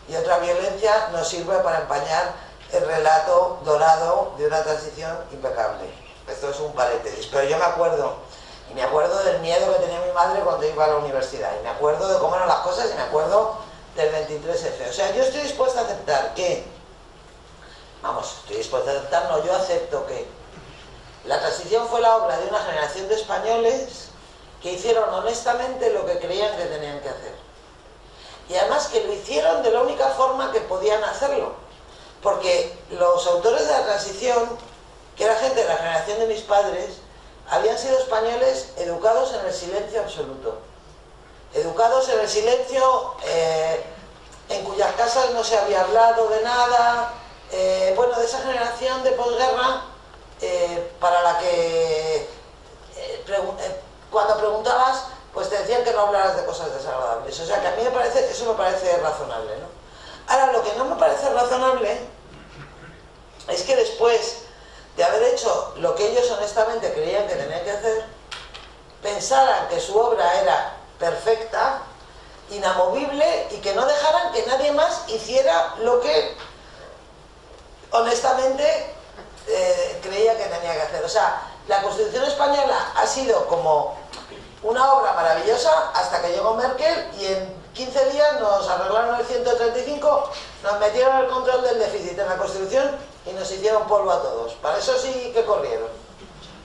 Speaker 3: y otra violencia no sirve para empañar el relato dorado de una transición impecable. Esto es un paréntesis, pero yo me acuerdo, y me acuerdo del miedo que tenía mi madre cuando iba a la universidad, y me acuerdo de cómo eran las cosas, y me acuerdo del 23F. O sea, yo estoy dispuesta a aceptar que vamos, estoy dispuesto a aceptar, no, yo acepto que la transición fue la obra de una generación de españoles que hicieron honestamente lo que creían que tenían que hacer. Y además que lo hicieron de la única forma que podían hacerlo. Porque los autores de la transición, que era gente de la generación de mis padres, habían sido españoles educados en el silencio absoluto. Educados en el silencio, eh, en cuyas casas no se había hablado de nada, eh, bueno, de esa generación de posguerra eh, para la que eh, cuando preguntabas, pues te decían que no hablaras de cosas desagradables. O sea que a mí me parece, eso me parece razonable, ¿no? Ahora, lo que no me parece razonable es que después de haber hecho lo que ellos honestamente creían que tenían que hacer, pensaran que su obra era perfecta, inamovible y que no dejaran que nadie más hiciera lo que honestamente eh, creía que tenía que hacer. O sea, la Constitución española ha sido como una obra maravillosa hasta que llegó Merkel y en 15 días nos arreglaron el 135, nos metieron el control del déficit en la Constitución y nos hicieron polvo a todos. Para eso sí que corrieron,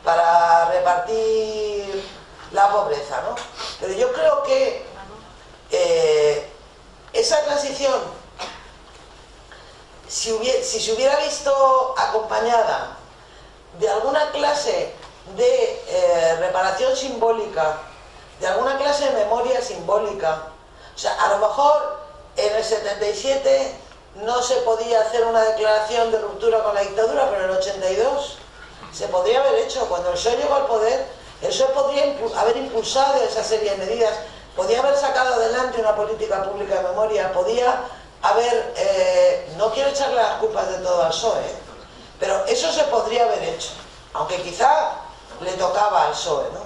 Speaker 3: para repartir la pobreza, ¿no? Pero yo creo que eh, esa transición si, se hubiera visto acompañada de alguna clase de eh, reparación simbólica, de alguna clase de memoria simbólica, o sea, a lo mejor en el 77 no se podía hacer una declaración de ruptura con la dictadura, pero en el 82 se podría haber hecho. Cuando el PSOE llegó al poder, el PSOE podría haber impulsado esa serie de medidas, podía haber sacado adelante una política pública de memoria, podía haber... Eh, no quiero echarle las culpas de todo al PSOE, pero eso se podría haber hecho, aunque quizá le tocaba al PSOE, ¿no?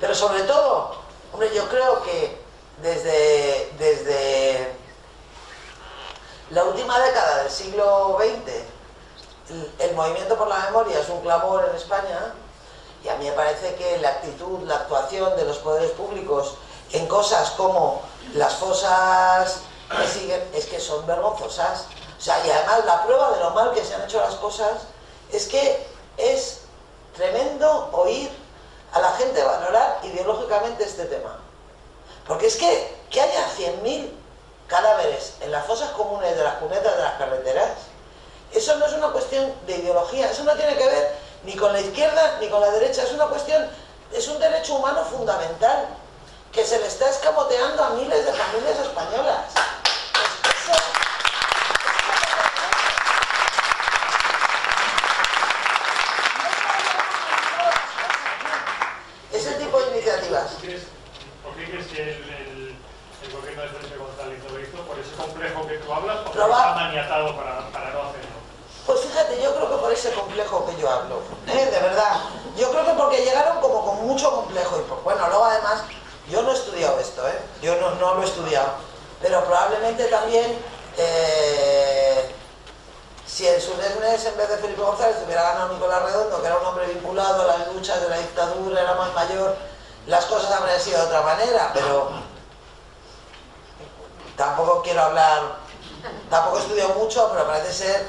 Speaker 3: Pero sobre todo, hombre, yo creo que desde, desde la última década del siglo XX, el movimiento por la memoria es un clamor en España y a mí me parece que la actitud, la actuación de los poderes públicos en cosas como las fosas es que son vergonzosas. O sea, y además la prueba de lo mal que se han hecho las cosas es que es tremendo oír a la gente valorar ideológicamente este tema. Porque es que que haya 100.000 cadáveres en las fosas comunes de las cunetas de las carreteras, eso no es una cuestión de ideología, eso no tiene que ver ni con la izquierda ni con la derecha, es una cuestión, es un derecho humano fundamental que se le está escamoteando a miles de familias españolas. Ese tipo de iniciativas.
Speaker 4: ¿Por qué crees que el, el, gobierno de Felipe González lo hizo? ¿Por ese complejo que tú hablas? ¿O está maniatado para, para no hacerlo?
Speaker 3: Pues fíjate, yo creo que por ese complejo que yo hablo, ¿eh? de verdad. Yo creo que porque llegaron como con mucho complejo y pues, bueno, luego además, yo no he estudiado esto, ¿eh? yo no, no lo he estudiado, pero probablemente también eh, si en Suresnes en vez de Felipe González hubiera ganado Nicolás Redondo, que era un hombre vinculado a las luchas de la dictadura, era más mayor, las cosas habrían sido de otra manera, pero tampoco quiero hablar, tampoco he estudiado mucho, pero parece ser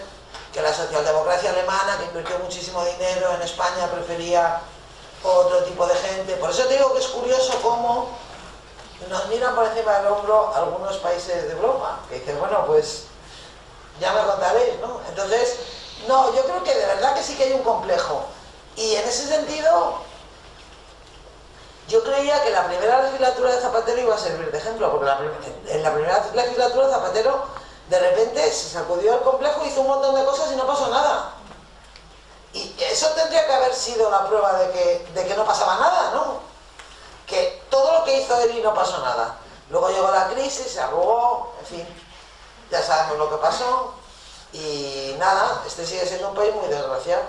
Speaker 3: que la socialdemocracia alemana, que invirtió muchísimo dinero en España, prefería otro tipo de gente. Por eso te digo que es curioso cómo nos miran por encima del hombro algunos países de Europa, que dicen, bueno, pues ya me contaréis, ¿no? Entonces, no, yo creo que de verdad que sí que hay un complejo. Y en ese sentido, yo creía que la primera legislatura de Zapatero iba a servir de ejemplo, porque en la primera legislatura Zapatero de repente se sacudió el complejo, hizo un montón de cosas y no pasó nada. Y eso tendría que haber sido la prueba de que, de que no pasaba nada, ¿no? Que todo lo que hizo él y no pasó nada. Luego llegó la crisis, se arrugó, en fin, ya sabemos lo que pasó. Y nada, este sigue siendo un país muy desgraciado.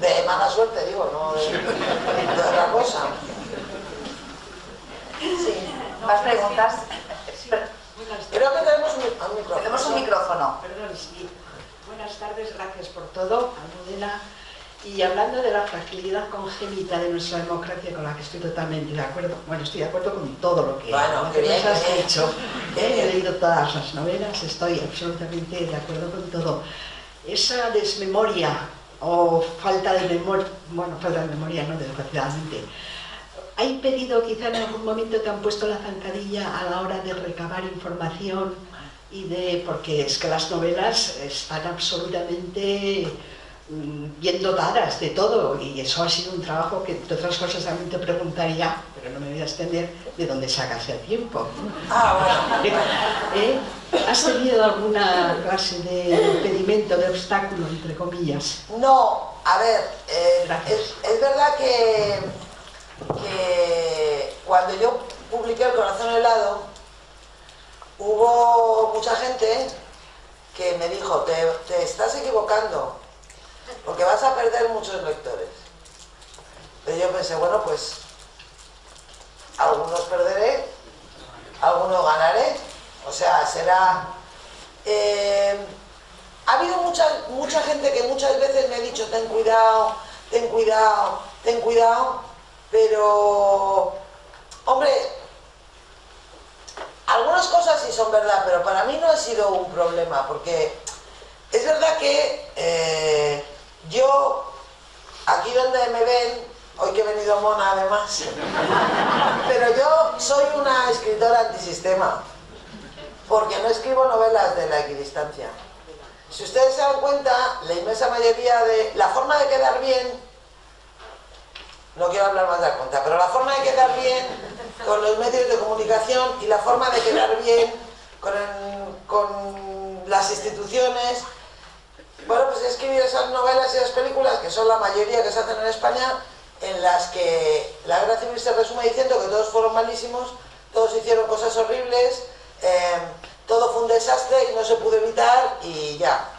Speaker 3: De mala suerte, digo, no de, de otra cosa.
Speaker 2: Sí. ¿Más preguntas?
Speaker 3: Creo que tenemos un, micrófono.
Speaker 2: Tenemos un micrófono.
Speaker 5: Perdón, sí. Buenas tardes, gracias por todo, Almudena. Y hablando de la fragilidad congénita de nuestra democracia, con la que estoy totalmente de acuerdo, bueno, estoy de acuerdo con todo lo que,
Speaker 3: bueno,
Speaker 5: lo que has dicho. He leído todas las novelas, estoy absolutamente de acuerdo con todo. Esa desmemoria o falta de memoria, bueno, falta de memoria, no, desgraciadamente, ¿Ha impedido, quizá en algún momento te han puesto la zancadilla a la hora de recabar información y de, porque es que las novelas están absolutamente mm, bien dotadas de todo y eso ha sido un trabajo que de otras cosas también te preguntaría, pero no me voy a extender, de dónde sacas el tiempo.
Speaker 3: Ah, bueno.
Speaker 5: ¿Eh? ¿Has tenido alguna clase de impedimento, de obstáculo, entre comillas?
Speaker 3: No, a ver, eh, es, es verdad que que cuando yo publiqué El corazón helado, hubo mucha gente que me dijo, te, estás equivocando, porque vas a perder muchos lectores. Pero yo pensé, bueno, pues algunos perderé, algunos ganaré, o sea, será... Eh, ha habido mucha, mucha gente que muchas veces me ha dicho, ten cuidado, ten cuidado, ten cuidado, pero, hombre, algunas cosas sí son verdad, pero para mí no ha sido un problema, porque es verdad que eh, yo, aquí donde me ven, hoy que he venido mona además, pero yo soy una escritora antisistema, porque no escribo novelas de la equidistancia. Si ustedes se dan cuenta, la inmensa mayoría de... La forma de quedar bien no quiero hablar más de la cuenta, pero la forma de quedar bien con los medios de comunicación y la forma de quedar bien con las instituciones. Bueno, pues escribir esas novelas y esas películas, que son la mayoría que se hacen en España, en las que la guerra civil se resume diciendo que todos fueron malísimos, todos hicieron cosas horribles, eh, todo fue un desastre y no se pudo evitar y ya.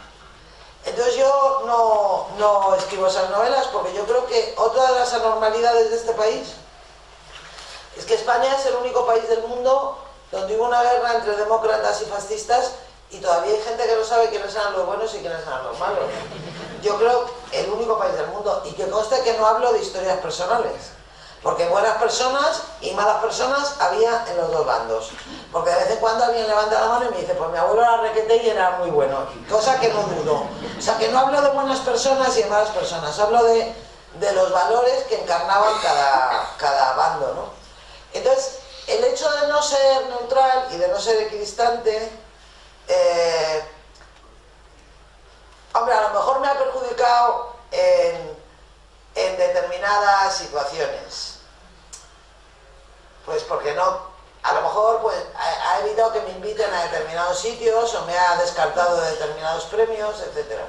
Speaker 3: Entonces yo no, no escribo esas novelas porque yo creo que otra de las anormalidades de este país es que España es el único país del mundo donde hubo una guerra entre demócratas y fascistas y todavía hay gente que no sabe quiénes eran los buenos y quiénes eran los malos. Yo creo el único país del mundo y que conste que no hablo de historias personales. Porque buenas personas y malas personas había en los dos bandos. Porque de vez en cuando alguien levanta la mano y me dice, pues mi abuelo era requete y era muy bueno. Cosa que no dudo. O sea, que no hablo de buenas personas y de malas personas. Hablo de, de los valores que encarnaban cada, cada bando, ¿no? Entonces, el hecho de no ser neutral y de no ser equidistante, eh, hombre, a lo mejor me ha perjudicado en, en determinadas situaciones. Pues porque no, a lo mejor pues, ha, evitado que me inviten a determinados sitios o me ha descartado de determinados premios, etc.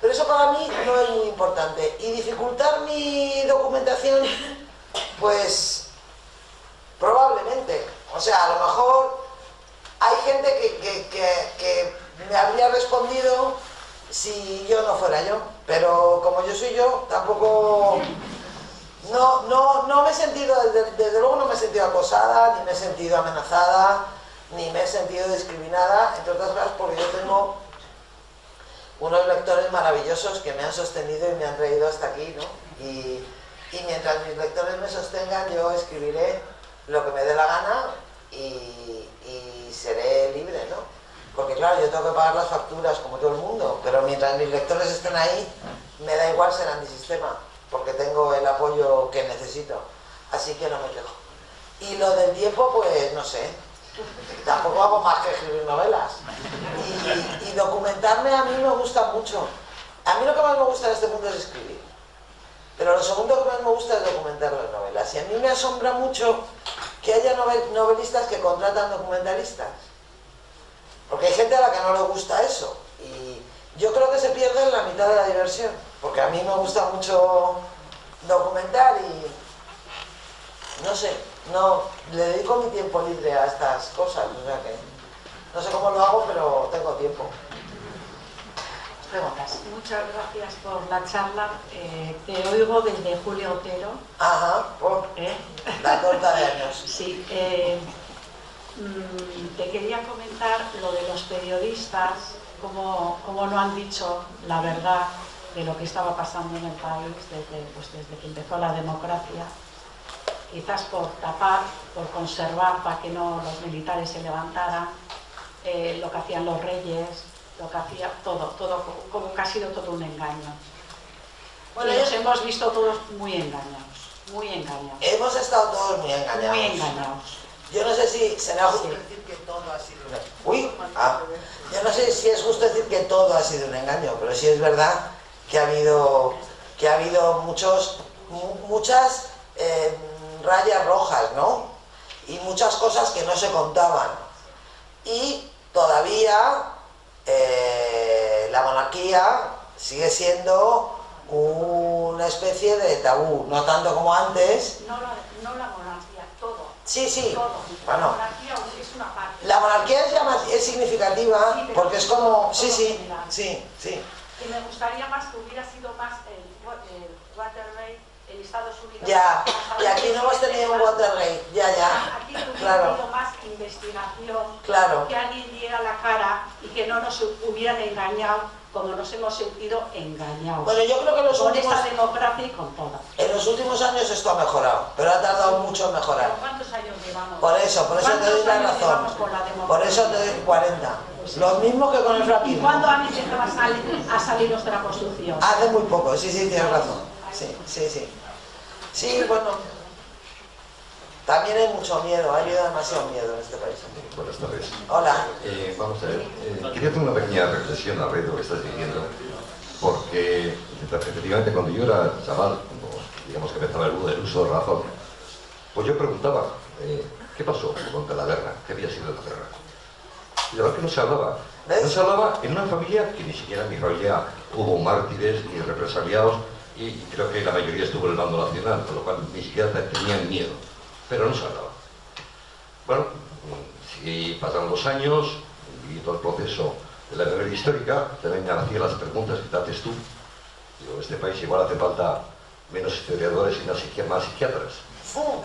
Speaker 3: Pero eso para mí no es muy importante. Y dificultar mi documentación, pues probablemente. O sea, a lo mejor hay gente que me habría respondido si yo no fuera yo. Pero como yo soy yo, tampoco... No, no, no me he sentido, desde, luego no me he sentido acosada, ni me he sentido amenazada, ni me he sentido discriminada, entre otras cosas porque yo tengo unos lectores maravillosos que me han sostenido y me han traído hasta aquí, ¿no? Y, y mientras mis lectores me sostengan, yo escribiré lo que me dé la gana y, y seré libre, ¿no? Porque claro, yo tengo que pagar las facturas como todo el mundo, pero mientras mis lectores estén ahí, me da igual ser antisistema, porque tengo el apoyo que necesito. Así que no me quejo. Y lo del tiempo, pues no sé. Tampoco hago más que escribir novelas. Y, documentarme a mí me gusta mucho. A mí lo que más me gusta en este mundo es escribir. Pero lo segundo que más me gusta es documentar las novelas. Y a mí me asombra mucho que haya novel novelistas que contratan documentalistas. Porque hay gente a la que no le gusta eso. Y yo creo que se pierde la mitad de la diversión. Porque a mí me gusta mucho documentar y no sé, no le dedico mi tiempo libre a estas cosas. O sea que no sé cómo lo hago, pero tengo tiempo.
Speaker 6: Preguntas. Muchas gracias por la charla. Eh, te oigo desde Julio Otero.
Speaker 3: Ajá, por
Speaker 6: ¿eh?
Speaker 3: la torta de años.
Speaker 6: Sí. Eh, mmm, te quería comentar lo de los periodistas, cómo, cómo no han dicho la verdad de lo que estaba pasando en el país desde, pues desde que empezó la democracia, quizás por tapar, por conservar para que no los militares se levantaran, eh, lo que hacían los reyes, lo que hacía todo, todo como que ha sido todo un engaño. Bueno, y nos yo... hemos visto todos muy engañados, muy engañados.
Speaker 3: Hemos estado todos muy engañados.
Speaker 6: Muy engañados.
Speaker 3: Yo no sé si será justo decir que todo ha sido un engaño. Uy, ah, yo no sé si es justo decir que todo ha sido un engaño, pero sí es verdad que ha habido, que ha habido muchos, mu- muchas eh, rayas rojas, ¿no? Y muchas cosas que no se contaban. Y todavía eh, la monarquía sigue siendo una especie de tabú, no tanto como antes.
Speaker 6: No la, no la monarquía.
Speaker 3: Sí, sí, bueno, la monarquía es, llama- es significativa porque es como, sí, sí, sí, sí.
Speaker 6: Y me gustaría más que hubiera sido más el, wa- el Watergate en Estados Unidos.
Speaker 3: Ya, y aquí no hemos tenido un Watergate, ya, ya,
Speaker 6: Aquí hubiera
Speaker 3: claro.
Speaker 6: habido más investigación,
Speaker 3: claro.
Speaker 6: que alguien diera la cara y que no nos hubieran engañado como nos hemos sentido engañados.
Speaker 3: Bueno, yo creo que los
Speaker 6: con
Speaker 3: últimos,
Speaker 6: esta democracia y con toda.
Speaker 3: en los últimos años esto ha mejorado, pero ha tardado mucho en mejorar.
Speaker 6: ¿Pero ¿Cuántos años llevamos?
Speaker 3: Por eso, por eso te doy
Speaker 6: ¿Cuántos
Speaker 3: la razón.
Speaker 6: con la democracia?
Speaker 3: Por eso te doy 40. Lo mismo que con el
Speaker 6: ¿Y
Speaker 3: franquismo.
Speaker 6: cuándo han empezado a salir, a salir nuestra Constitución?
Speaker 3: Hace muy poco, sí, sí, tienes razón. Sí, sí, sí. Sí, bueno. También hay mucho miedo, ha habido demasiado miedo en este país.
Speaker 7: Buenas tardes.
Speaker 3: Hola.
Speaker 7: Eh, vamos a ver, eh, quería hacer una pequeña reflexión al lo que estás diciendo, porque efectivamente cuando yo era chaval, cuando digamos que empezaba el uso de razón, pues yo preguntaba, eh, ¿qué pasó la guerra? ¿Qué había sido la guerra? Y la verdad que no se hablaba. No se hablaba en una familia que ni siquiera en mi familia hubo mártires ni represaliados y creo que la mayoría estuvo en el bando nacional, con lo cual ni siquiera tenían miedo. Pero no se hablaba. Bueno, si pasan los años y todo el proceso de la memoria histórica, también me hacía las preguntas que te haces tú. Digo, este país igual hace falta menos historiadores y más psiqui- más psiquiatras.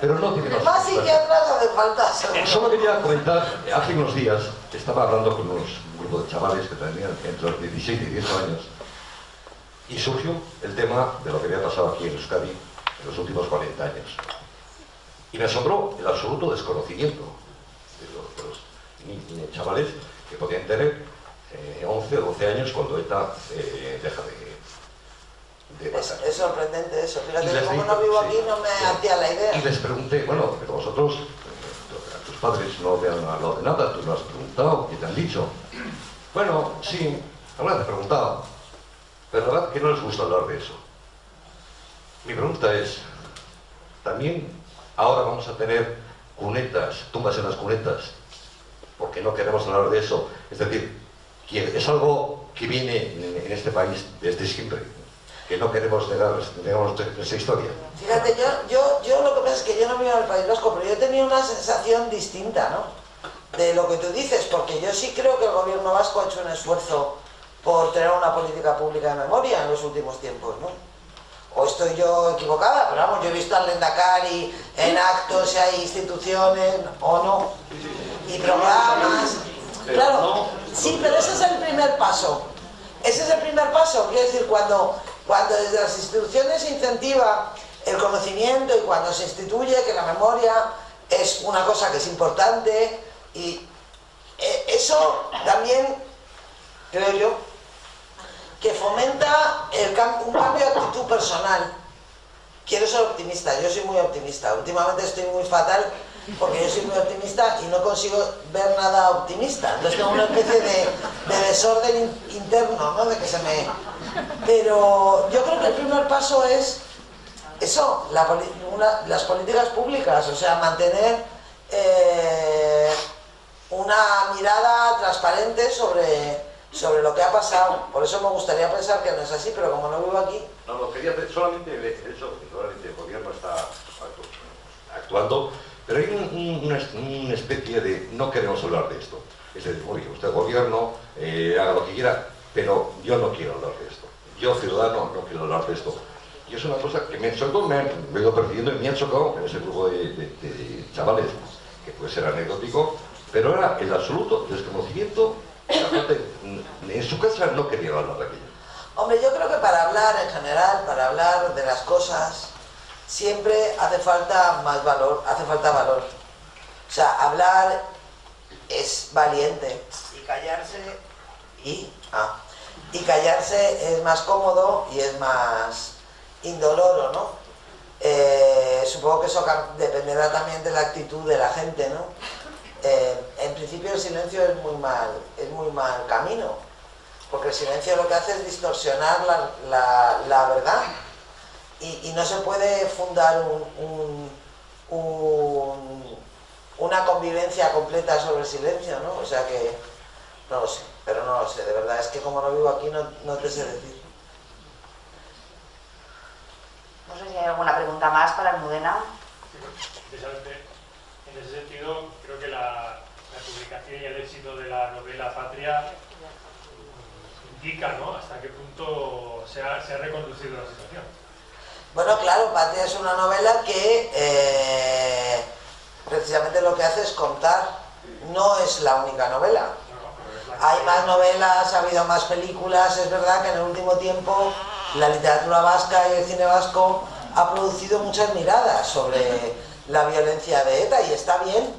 Speaker 7: Pero no tiene más
Speaker 3: Más
Speaker 7: psiquiatras.
Speaker 3: hace falta, seguro.
Speaker 7: Solo quería comentar, eh, hace unos días estaba hablando con unos grupos de chavales que tenían entre los 16 y 18 años y surgió el tema de lo que había pasado aquí en Euskadi en los últimos 40 años. Y me asombró el absoluto desconocimiento de los, de los chavales que podían tener eh, 11 o 12 años cuando ETA eh, deja de, de
Speaker 3: Es, sorprendente eso. Fíjate, como no vivo
Speaker 7: sí,
Speaker 3: aquí no me
Speaker 7: sí.
Speaker 3: hacía la idea.
Speaker 7: Y les pregunté, bueno, pero vosotros, eh, tus padres no te han hablado de nada, tú no has preguntado, ¿qué te han dicho? Bueno, sí, ahora te he preguntado, pero la verdad que no les gusta hablar de eso. Mi pregunta es, ¿también ahora vamos a tener cunetas, tumbas en las cunetas? Porque no queremos hablar de eso. Es decir, que es algo que viene en, este país desde siempre, que no queremos negar, esa historia.
Speaker 3: Fíjate, yo, yo, yo lo que pasa es que yo no vivo en el País Vasco, pero yo tenía una sensación distinta, ¿no? De lo que tú dices, porque yo sí creo que el gobierno vasco ha hecho un esfuerzo por tener una política pública de memoria en los últimos tiempos, ¿no? O estoy yo equivocada, pero vamos, yo he visto al Lendakari en actos y hay instituciones, o no, y programas. Claro, sí, pero ese es el primer paso. Ese es el primer paso, quiero decir, cuando, cuando desde las instituciones se incentiva el conocimiento y cuando se instituye que la memoria es una cosa que es importante y eh, eso también, creo yo, que fomenta el un cambio de actitud personal. Quiero ser optimista, yo soy muy optimista. Últimamente estoy muy fatal porque yo soy muy optimista y no consigo ver nada optimista. Entonces tengo una especie de, de desorden in- interno, ¿no? De que se me... Pero yo creo que el primer paso es eso, la las políticas públicas, o sea, mantener eh, una mirada transparente sobre, sobre lo que ha pasado. Por eso me gustaría pensar que no es así, pero como no vivo aquí,
Speaker 7: No, no, quería hacer solamente el hecho que probablemente el gobierno está actu- actuando, pero hay un- un- una, especie de no queremos hablar de esto. Es decir, oye, usted gobierno, eh, haga lo que quiera, pero yo no quiero hablar de esto. Yo, ciudadano, no quiero hablar de esto. Y es una cosa que me, todo me, me he ido percibiendo y me han chocado en ese grupo de- de chavales, que puede ser anecdótico, pero era el absoluto desconocimiento. En su casa no quería hablar de aquello.
Speaker 3: Hombre, yo creo que para hablar en general, para hablar de las cosas, siempre hace falta más valor, hace falta valor. O sea, hablar es valiente y callarse y ah, y callarse es más cómodo y es más indoloro, ¿no? Eh, supongo que eso dependerá también de la actitud de la gente, ¿no? Eh, en principio el silencio es muy mal, es muy mal camino, porque el silencio lo que hace es distorsionar la, la- la verdad y, y no se puede fundar un- un- un- una convivencia completa sobre el silencio, ¿no? O sea que no lo sé, pero no lo sé, de verdad es que como no vivo aquí no, no te sé decir.
Speaker 2: No sé si hay alguna pregunta más para Almudena.
Speaker 4: Precisamente, en ese sentido, creo que la, la publicación y el éxito de la novela Patria mm, indica ¿no? hasta qué punto se ha, se ha reconducido la situación.
Speaker 3: Bueno, claro, Patria es una novela que eh, precisamente lo que hace es contar, no es la única novela. Hay más novelas, ha habido más películas, es verdad que en el último tiempo la literatura vasca y el cine vasco ha producido muchas miradas sobre la violencia de ETA y está bien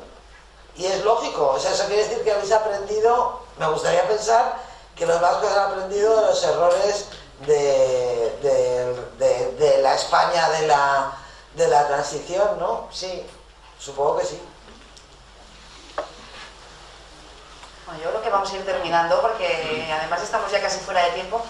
Speaker 3: y es lógico, o sea, eso quiere decir que habéis aprendido, me gustaría pensar que los vascos han aprendido de los errores de, de- la España de la, de la transición, ¿no? Sí, supongo que sí.
Speaker 2: Bueno, yo creo que vamos a ir terminando porque además estamos ya casi fuera de tiempo.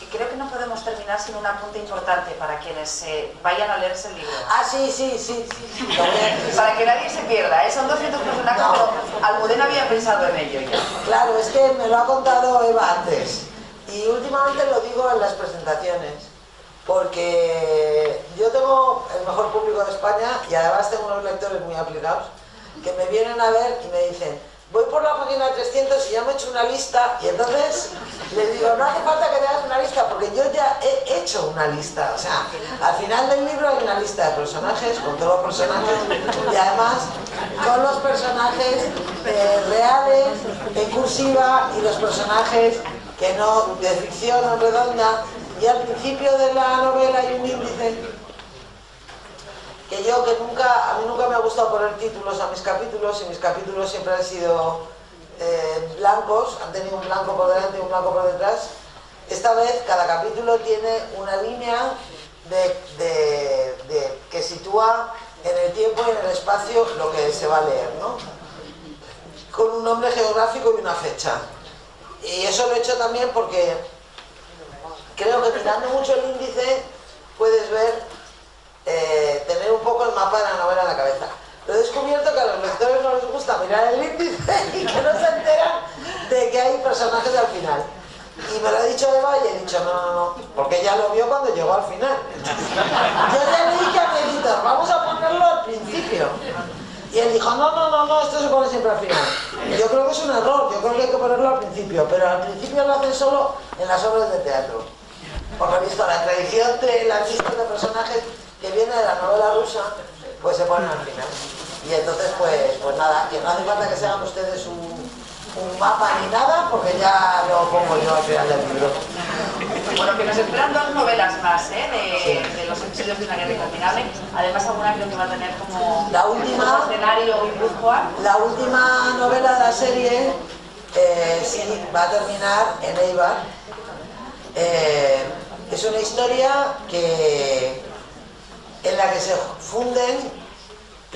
Speaker 2: Y creo que no podemos terminar sin un apunte importante para quienes eh, vayan a leerse el libro.
Speaker 3: Ah, sí, sí, sí, sí.
Speaker 2: Para que nadie se pierda, ¿eh? son 200 personajes,
Speaker 3: No.
Speaker 2: pero Almudena había pensado en ello ya.
Speaker 3: Claro, es que me lo ha contado Eva antes. Y últimamente lo digo en las presentaciones. Porque yo tengo el mejor público de España y además tengo unos lectores muy aplicados que me vienen a ver y me dicen, voy por la página 300 y ya me he hecho una lista y entonces les digo, no hace falta que te hagas una lista porque yo ya he hecho una lista. O sea, al final del libro hay una lista de personajes, con todos los personajes y además con los personajes eh, reales, en cursiva y los personajes que no, de ficción o redonda. Y al principio de la novela hay un índice que yo que nunca, a mí nunca me ha gustado poner títulos a mis capítulos y mis capítulos siempre han sido eh, blancos, han tenido un blanco por delante y un blanco por detrás. Esta vez cada capítulo tiene una línea de, que sitúa en el tiempo y en el espacio lo que se va a leer, ¿no? Con un nombre geográfico y una fecha. Y eso lo he hecho también porque creo que mirando mucho el índice puedes ver eh, tener un poco el mapa de la novela en la cabeza. Pero he descubierto que a los lectores no les gusta mirar el índice y que no se enteran de que hay personajes al final. Y me lo ha dicho Eva y he dicho, no, no, no, porque ella lo vio cuando llegó al final. Yo ya le dije a mi vamos a ponerlo al principio. Y él dijo, no, no, no, no, esto se pone siempre al final. Yo creo que es un error, yo creo que hay que ponerlo al principio, pero al principio lo hacen solo en las obras de teatro. Por lo visto, la tradición de las listas de personajes que viene de la novela rusa, pues se ponen al final. Y entonces, pues, pues nada, que no hace falta que se hagan ustedes un, un mapa ni nada, porque ya lo pongo yo al final del libro.
Speaker 2: Bueno, que nos esperan dos novelas más, ¿eh? De, de los episodios de una guerra interminable. Además, alguna creo que va a tener como
Speaker 3: La última-
Speaker 2: escenario y.
Speaker 3: La última novela de la serie, eh, sí, va a terminar en Eibar. Eh, es una historia que, la que se funden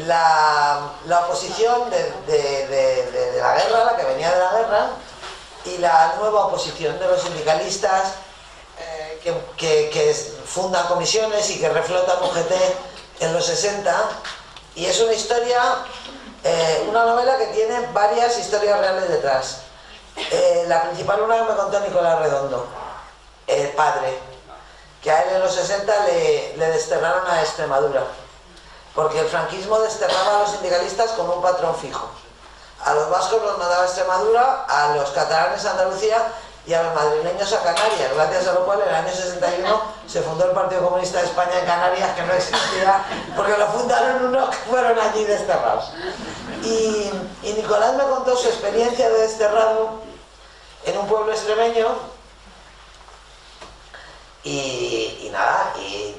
Speaker 3: la, la oposición de, de- de- de- la guerra, la que venía de la guerra, y la nueva oposición de los sindicalistas eh, que, que- que fundan comisiones y que reflotan UGT en los 60. Y es una historia, eh, una novela que tiene varias historias reales detrás. Eh, la principal una que me contó Nicolás Redondo, el padre, que a él en los 60 le, le desterraron a Extremadura, porque el franquismo desterraba a los sindicalistas con un patrón fijo. A los vascos los mandaba a Extremadura, a los catalanes a Andalucía y a los madrileños a Canarias, gracias a lo cual en el año 61 se fundó el Partido Comunista de España en Canarias, que no existía, porque lo fundaron unos que fueron allí desterrados. Y, y Nicolás me contó su experiencia de desterrado en un pueblo extremeño y, nada, y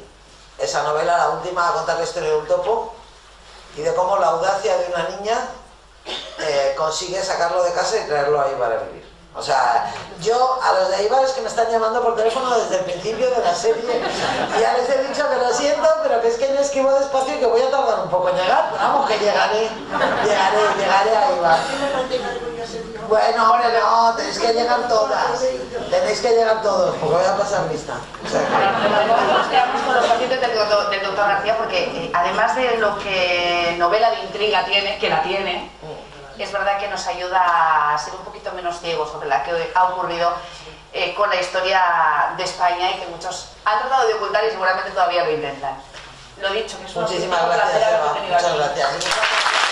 Speaker 3: esa novela, la última, a contar la historia de un topo y de cómo la audacia de una niña eh, consigue sacarlo de casa y traerlo ahí para vivir. O sea, yo a los de Eibar es que me están llamando por teléfono desde el principio de la serie y ya les he dicho que lo siento, pero que es que yo esquivo despacio y que voy a tardar un poco en llegar, vamos que llegaré, llegaré, llegaré a Eibar. Bueno, hombre, no, tenéis que llegar todas, tenéis que llegar todos, porque voy a pasar lista. O sea, que-
Speaker 2: Nos quedamos con los pacientes del doctor, del doctor García porque eh, además de lo que novela de intriga tiene, que la tiene, es verdad que nos ayuda a ser un poquito menos ciegos sobre la que ha ocurrido eh, con la historia de España y que muchos han tratado de ocultar y seguramente todavía lo intentan. Lo dicho, que es un
Speaker 3: Muchísimas gracias,
Speaker 2: placer tenido
Speaker 3: Muchas
Speaker 2: aquí.
Speaker 3: gracias.